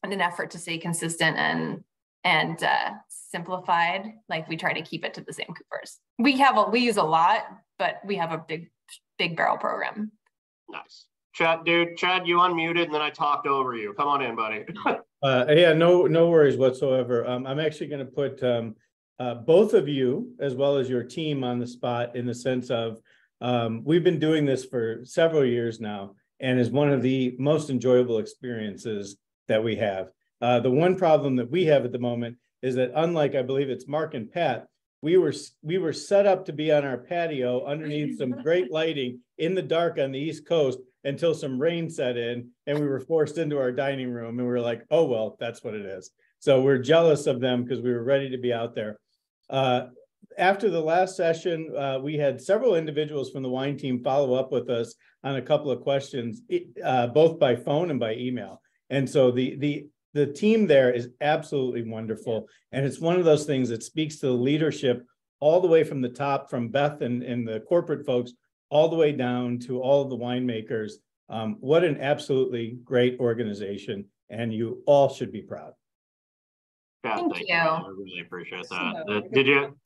in an effort to stay consistent and and uh, simplified, like we try to keep it to the same coopers. We have a we use a lot, but we have a big big barrel program. Nice. Chad, dude, Chad, you unmuted and then I talked over you. Come on in, buddy. [laughs] Uh, yeah, no, no worries whatsoever. Um, I'm actually gonna put, um, uh, both of you as well as your team on the spot in the sense of, um, we've been doing this for several years now and is one of the most enjoyable experiences that we have. Uh, the one problem that we have at the moment is that unlike, I believe it's Mark and Pat, we were, we were set up to be on our patio underneath some great lighting in the dark on the East Coast until some rain set in and we were forced into our dining room and we were like, oh, well, that's what it is. So we're jealous of them because we were ready to be out there. Uh, after the last session, uh, we had several individuals from the wine team follow up with us on a couple of questions, uh, both by phone and by email. And so the, the, the team there is absolutely wonderful. And it's one of those things that speaks to the leadership all the way from the top, from Beth and, and the corporate folks, all the way down to all of the winemakers. Um, what an absolutely great organization and you all should be proud. Yeah, Thank you. I really appreciate that. So- Uh, Did you?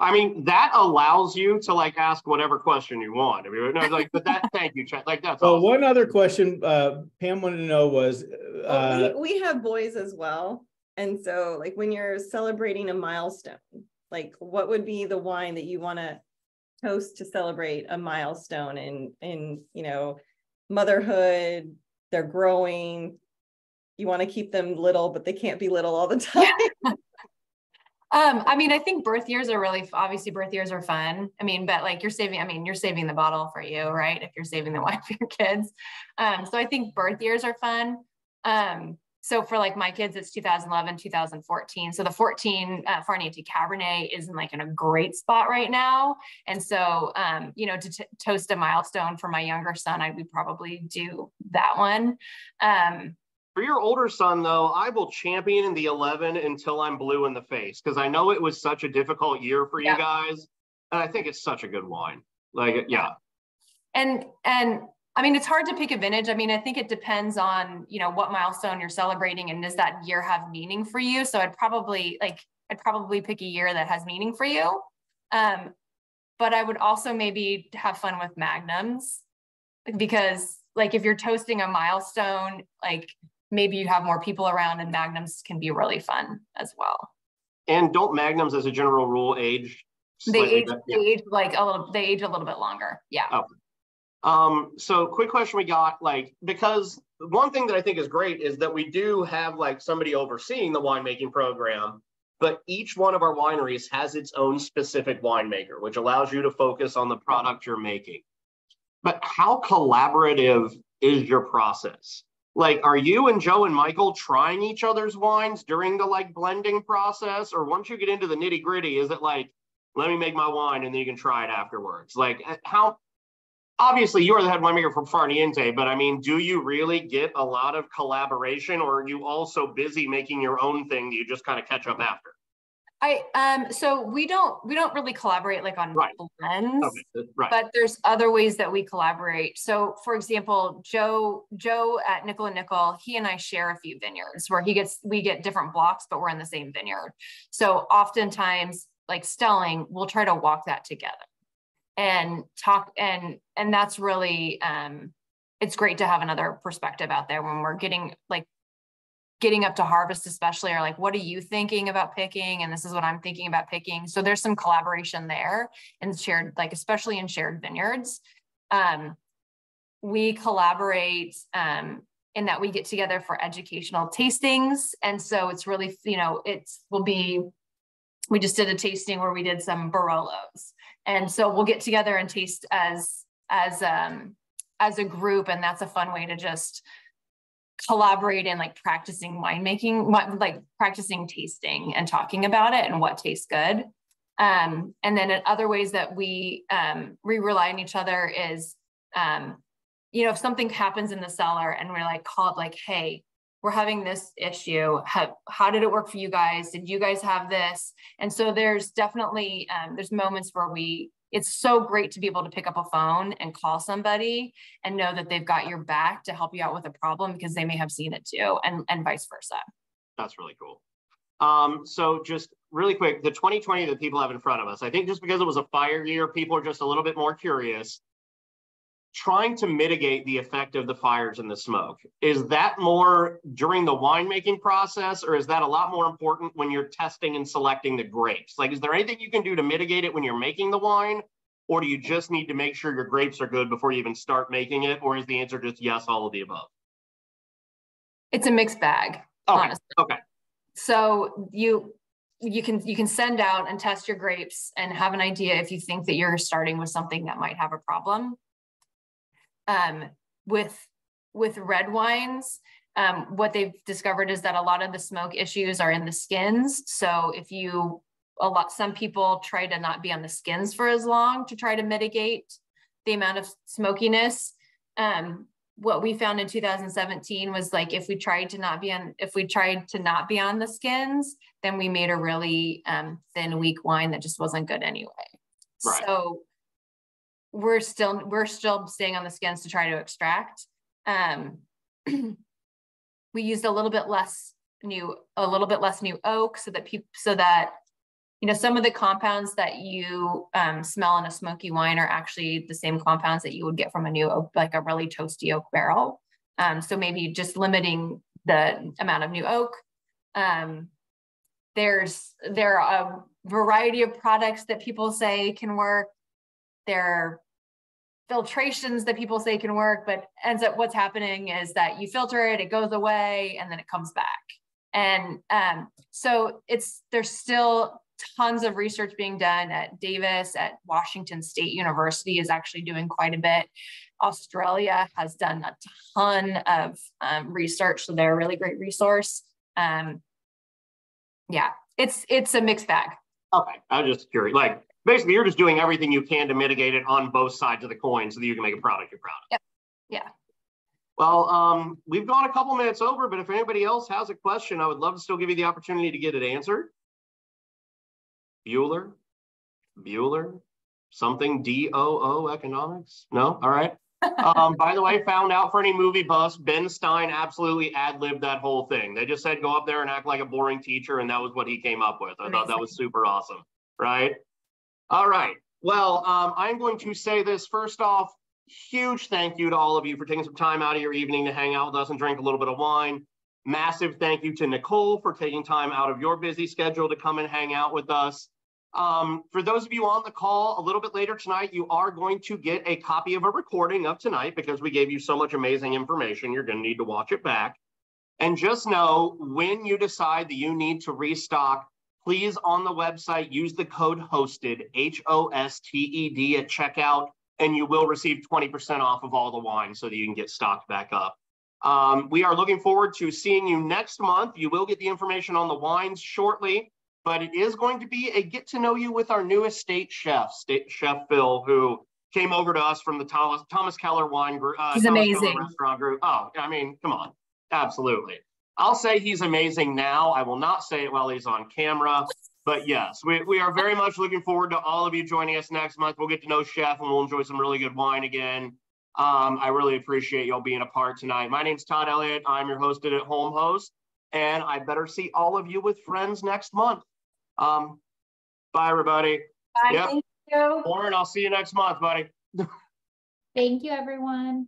I mean, that allows you to like ask whatever question you want. I mean, no, like, but that, thank you, Chad. Like, that's So awesome. one other question, uh, Pam wanted to know was, Well, uh, we, we have boys as well. And so like when you're celebrating a milestone, like what would be the wine that you want to toast to celebrate a milestone in, in, you know, motherhood, they're growing. You want to keep them little, but they can't be little all the [laughs] time. Um, I mean, I think birth years are really obviously birth years are fun. I mean, but like you're saving, I mean, you're saving the bottle for you, right? If you're saving the [laughs] wine for your kids. Um, so I think birth years are fun. Um, so for like my kids, it's 2011, 2014. So the 14 uh, Farniente Cabernet is in like in a great spot right now. And so, um, you know, to t- toast a milestone for my younger son, I would probably do that one. Um, For your older son, though, I will champion the 11 until I'm blue in the face because I know it was such a difficult year for Yeah. you guys. And I think it's such a good wine. Like, yeah, And and I mean it's hard to pick a vintage. I mean, I think it depends on, you know, what milestone you're celebrating and does that year have meaning for you? So I'd probably like I'd probably pick a year that has meaning for you. Um, but I would also maybe have fun with magnums because like if you're toasting a milestone, like maybe you have more people around and magnums can be really fun as well. and don't magnums as a general rule age? They age, they age like a little, they age a little bit longer. Yeah. Um, so quick question we got, like, because one thing that I think is great is that we do have like somebody overseeing the winemaking program, but each one of our wineries has its own specific winemaker, which allows you to focus on the product you're making. But how collaborative is your process? Like, are you and Joe and Michael trying each other's wines during the like blending process? Or once you get into the nitty gritty, is it like, let me make my wine and then you can try it afterwards? Like, uh, how, obviously you're the head winemaker for Farniente, but I mean, do you really get a lot of collaboration or are you also busy making your own thing that you just kind of catch up after? I um so we don't we don't really collaborate like on Right. blends, Okay, right. but there's other ways that we collaborate. So for example, Joe Joe at Nickel and Nickel, he and I share a few vineyards where he gets we get different blocks, but we're in the same vineyard. So oftentimes, like Stelling, we'll try to walk that together and talk and and that's really um it's great to have another perspective out there when we're getting like getting up to harvest especially are like what are you thinking about picking? And this is what i'm thinking about picking. So there's some collaboration there and shared like especially in shared vineyards. Um, we collaborate um, in that we get together for educational tastings. And so it's really you know it will be we just did a tasting where we did some barolos. And so we'll get together and taste as as um as a group and that's a fun way to just collaborate in like practicing winemaking, wi- like practicing tasting and talking about it and what tastes good. Um, and then in other ways that we um, we rely on each other is, um, you know, if something happens in the cellar and we're like call it like, hey, we're having this issue. How, how did it work for you guys? Did you guys have this? And so there's definitely um, there's moments where we it's so great to be able to pick up a phone and call somebody and know that they've got your back to help you out with a problem because they may have seen it too and, and vice versa. That's really cool. Um, so just really quick, the 2020 that people have in front of us, I think just because it was a fire year, people are just a little bit more curious. Trying to mitigate the effect of the fires and the smoke. Is that more during the winemaking process, or is that a lot more important when you're testing and selecting the grapes? Like, is there anything you can do to mitigate it when you're making the wine? Or do you just need to make sure your grapes are good before you even start making it? Or is the answer just yes, all of the above? It's a mixed bag, Okay, honestly. okay. So you you can you can send out and test your grapes and have an idea if you think that you're starting with something that might have a problem. Um, with with red wines, um, what they've discovered is that a lot of the smoke issues are in the skins. So if you a lot some people try to not be on the skins for as long to try to mitigate the amount of smokiness. Um, what we found in 2017 was like if we tried to not be on if we tried to not be on the skins then we made a really um, thin weak wine that just wasn't good anyway Right. so we're still we're still staying on the skins to try to extract. Um, [clears throat] we used a little bit less new a little bit less new oak so that people so that you know some of the compounds that you um, smell in a smoky wine are actually the same compounds that you would get from a new oak like a really toasty oak barrel. Um, so maybe just limiting the amount of new oak. Um, there's there are a variety of products that people say can work. There filtrations that people say can work but ends up what's happening is that you filter it it goes away and then it comes back and um, so it's there's still tons of research being done at Davis, at Washington State University is actually doing quite a bit. Australia has done a ton of um, research, so they're a really great resource. Um, yeah, it's it's a mixed bag. Okay, I was just curious. Like, basically, you're just doing everything you can to mitigate it on both sides of the coin so that you can make a product you're proud of. Yep. Yeah. Well, um, we've gone a couple minutes over, but if anybody else has a question, I would love to still give you the opportunity to get it answered. Bueller, Bueller, something D O O economics? No, all right. [laughs] um, by the way, found out for any movie buffs, Ben Stein absolutely ad libbed that whole thing. They just said go up there and act like a boring teacher, and that was what he came up with. I thought that was super awesome, right? All right. Well, um, I'm going to say this first off. Huge thank you to all of you for taking some time out of your evening to hang out with us and drink a little bit of wine. Massive thank you to Nicole for taking time out of your busy schedule to come and hang out with us. Um, for those of you on the call a little bit later tonight, you are going to get a copy of a recording of tonight because we gave you so much amazing information. You're going to need to watch it back. And just know when you decide that you need to restock, please on the website use the code HOSTED, H O S T E D at checkout, and you will receive 20% off of all the wine so that you can get stocked back up. Um, we are looking forward to seeing you next month. You will get the information on the wines shortly but it is going to be a get to know you with our newest state chef, state chef Phil, who came over to us from the Thomas Thomas Keller wine group. Uh, He's Thomas amazing. Keller restaurant group. Oh, I mean, come on, absolutely. I'll say he's amazing now. I will not say it while he's on camera. But yes, we, we are very much looking forward to all of you joining us next month. We'll get to know Chef and we'll enjoy some really good wine again. Um, I really appreciate y'all being a part tonight. My name's Todd Elliott. I'm your hosted at home host, and I better see all of you with friends next month. Um, bye, everybody. Bye, Yep. thank you. Warren, I'll see you next month, buddy. Thank you, everyone.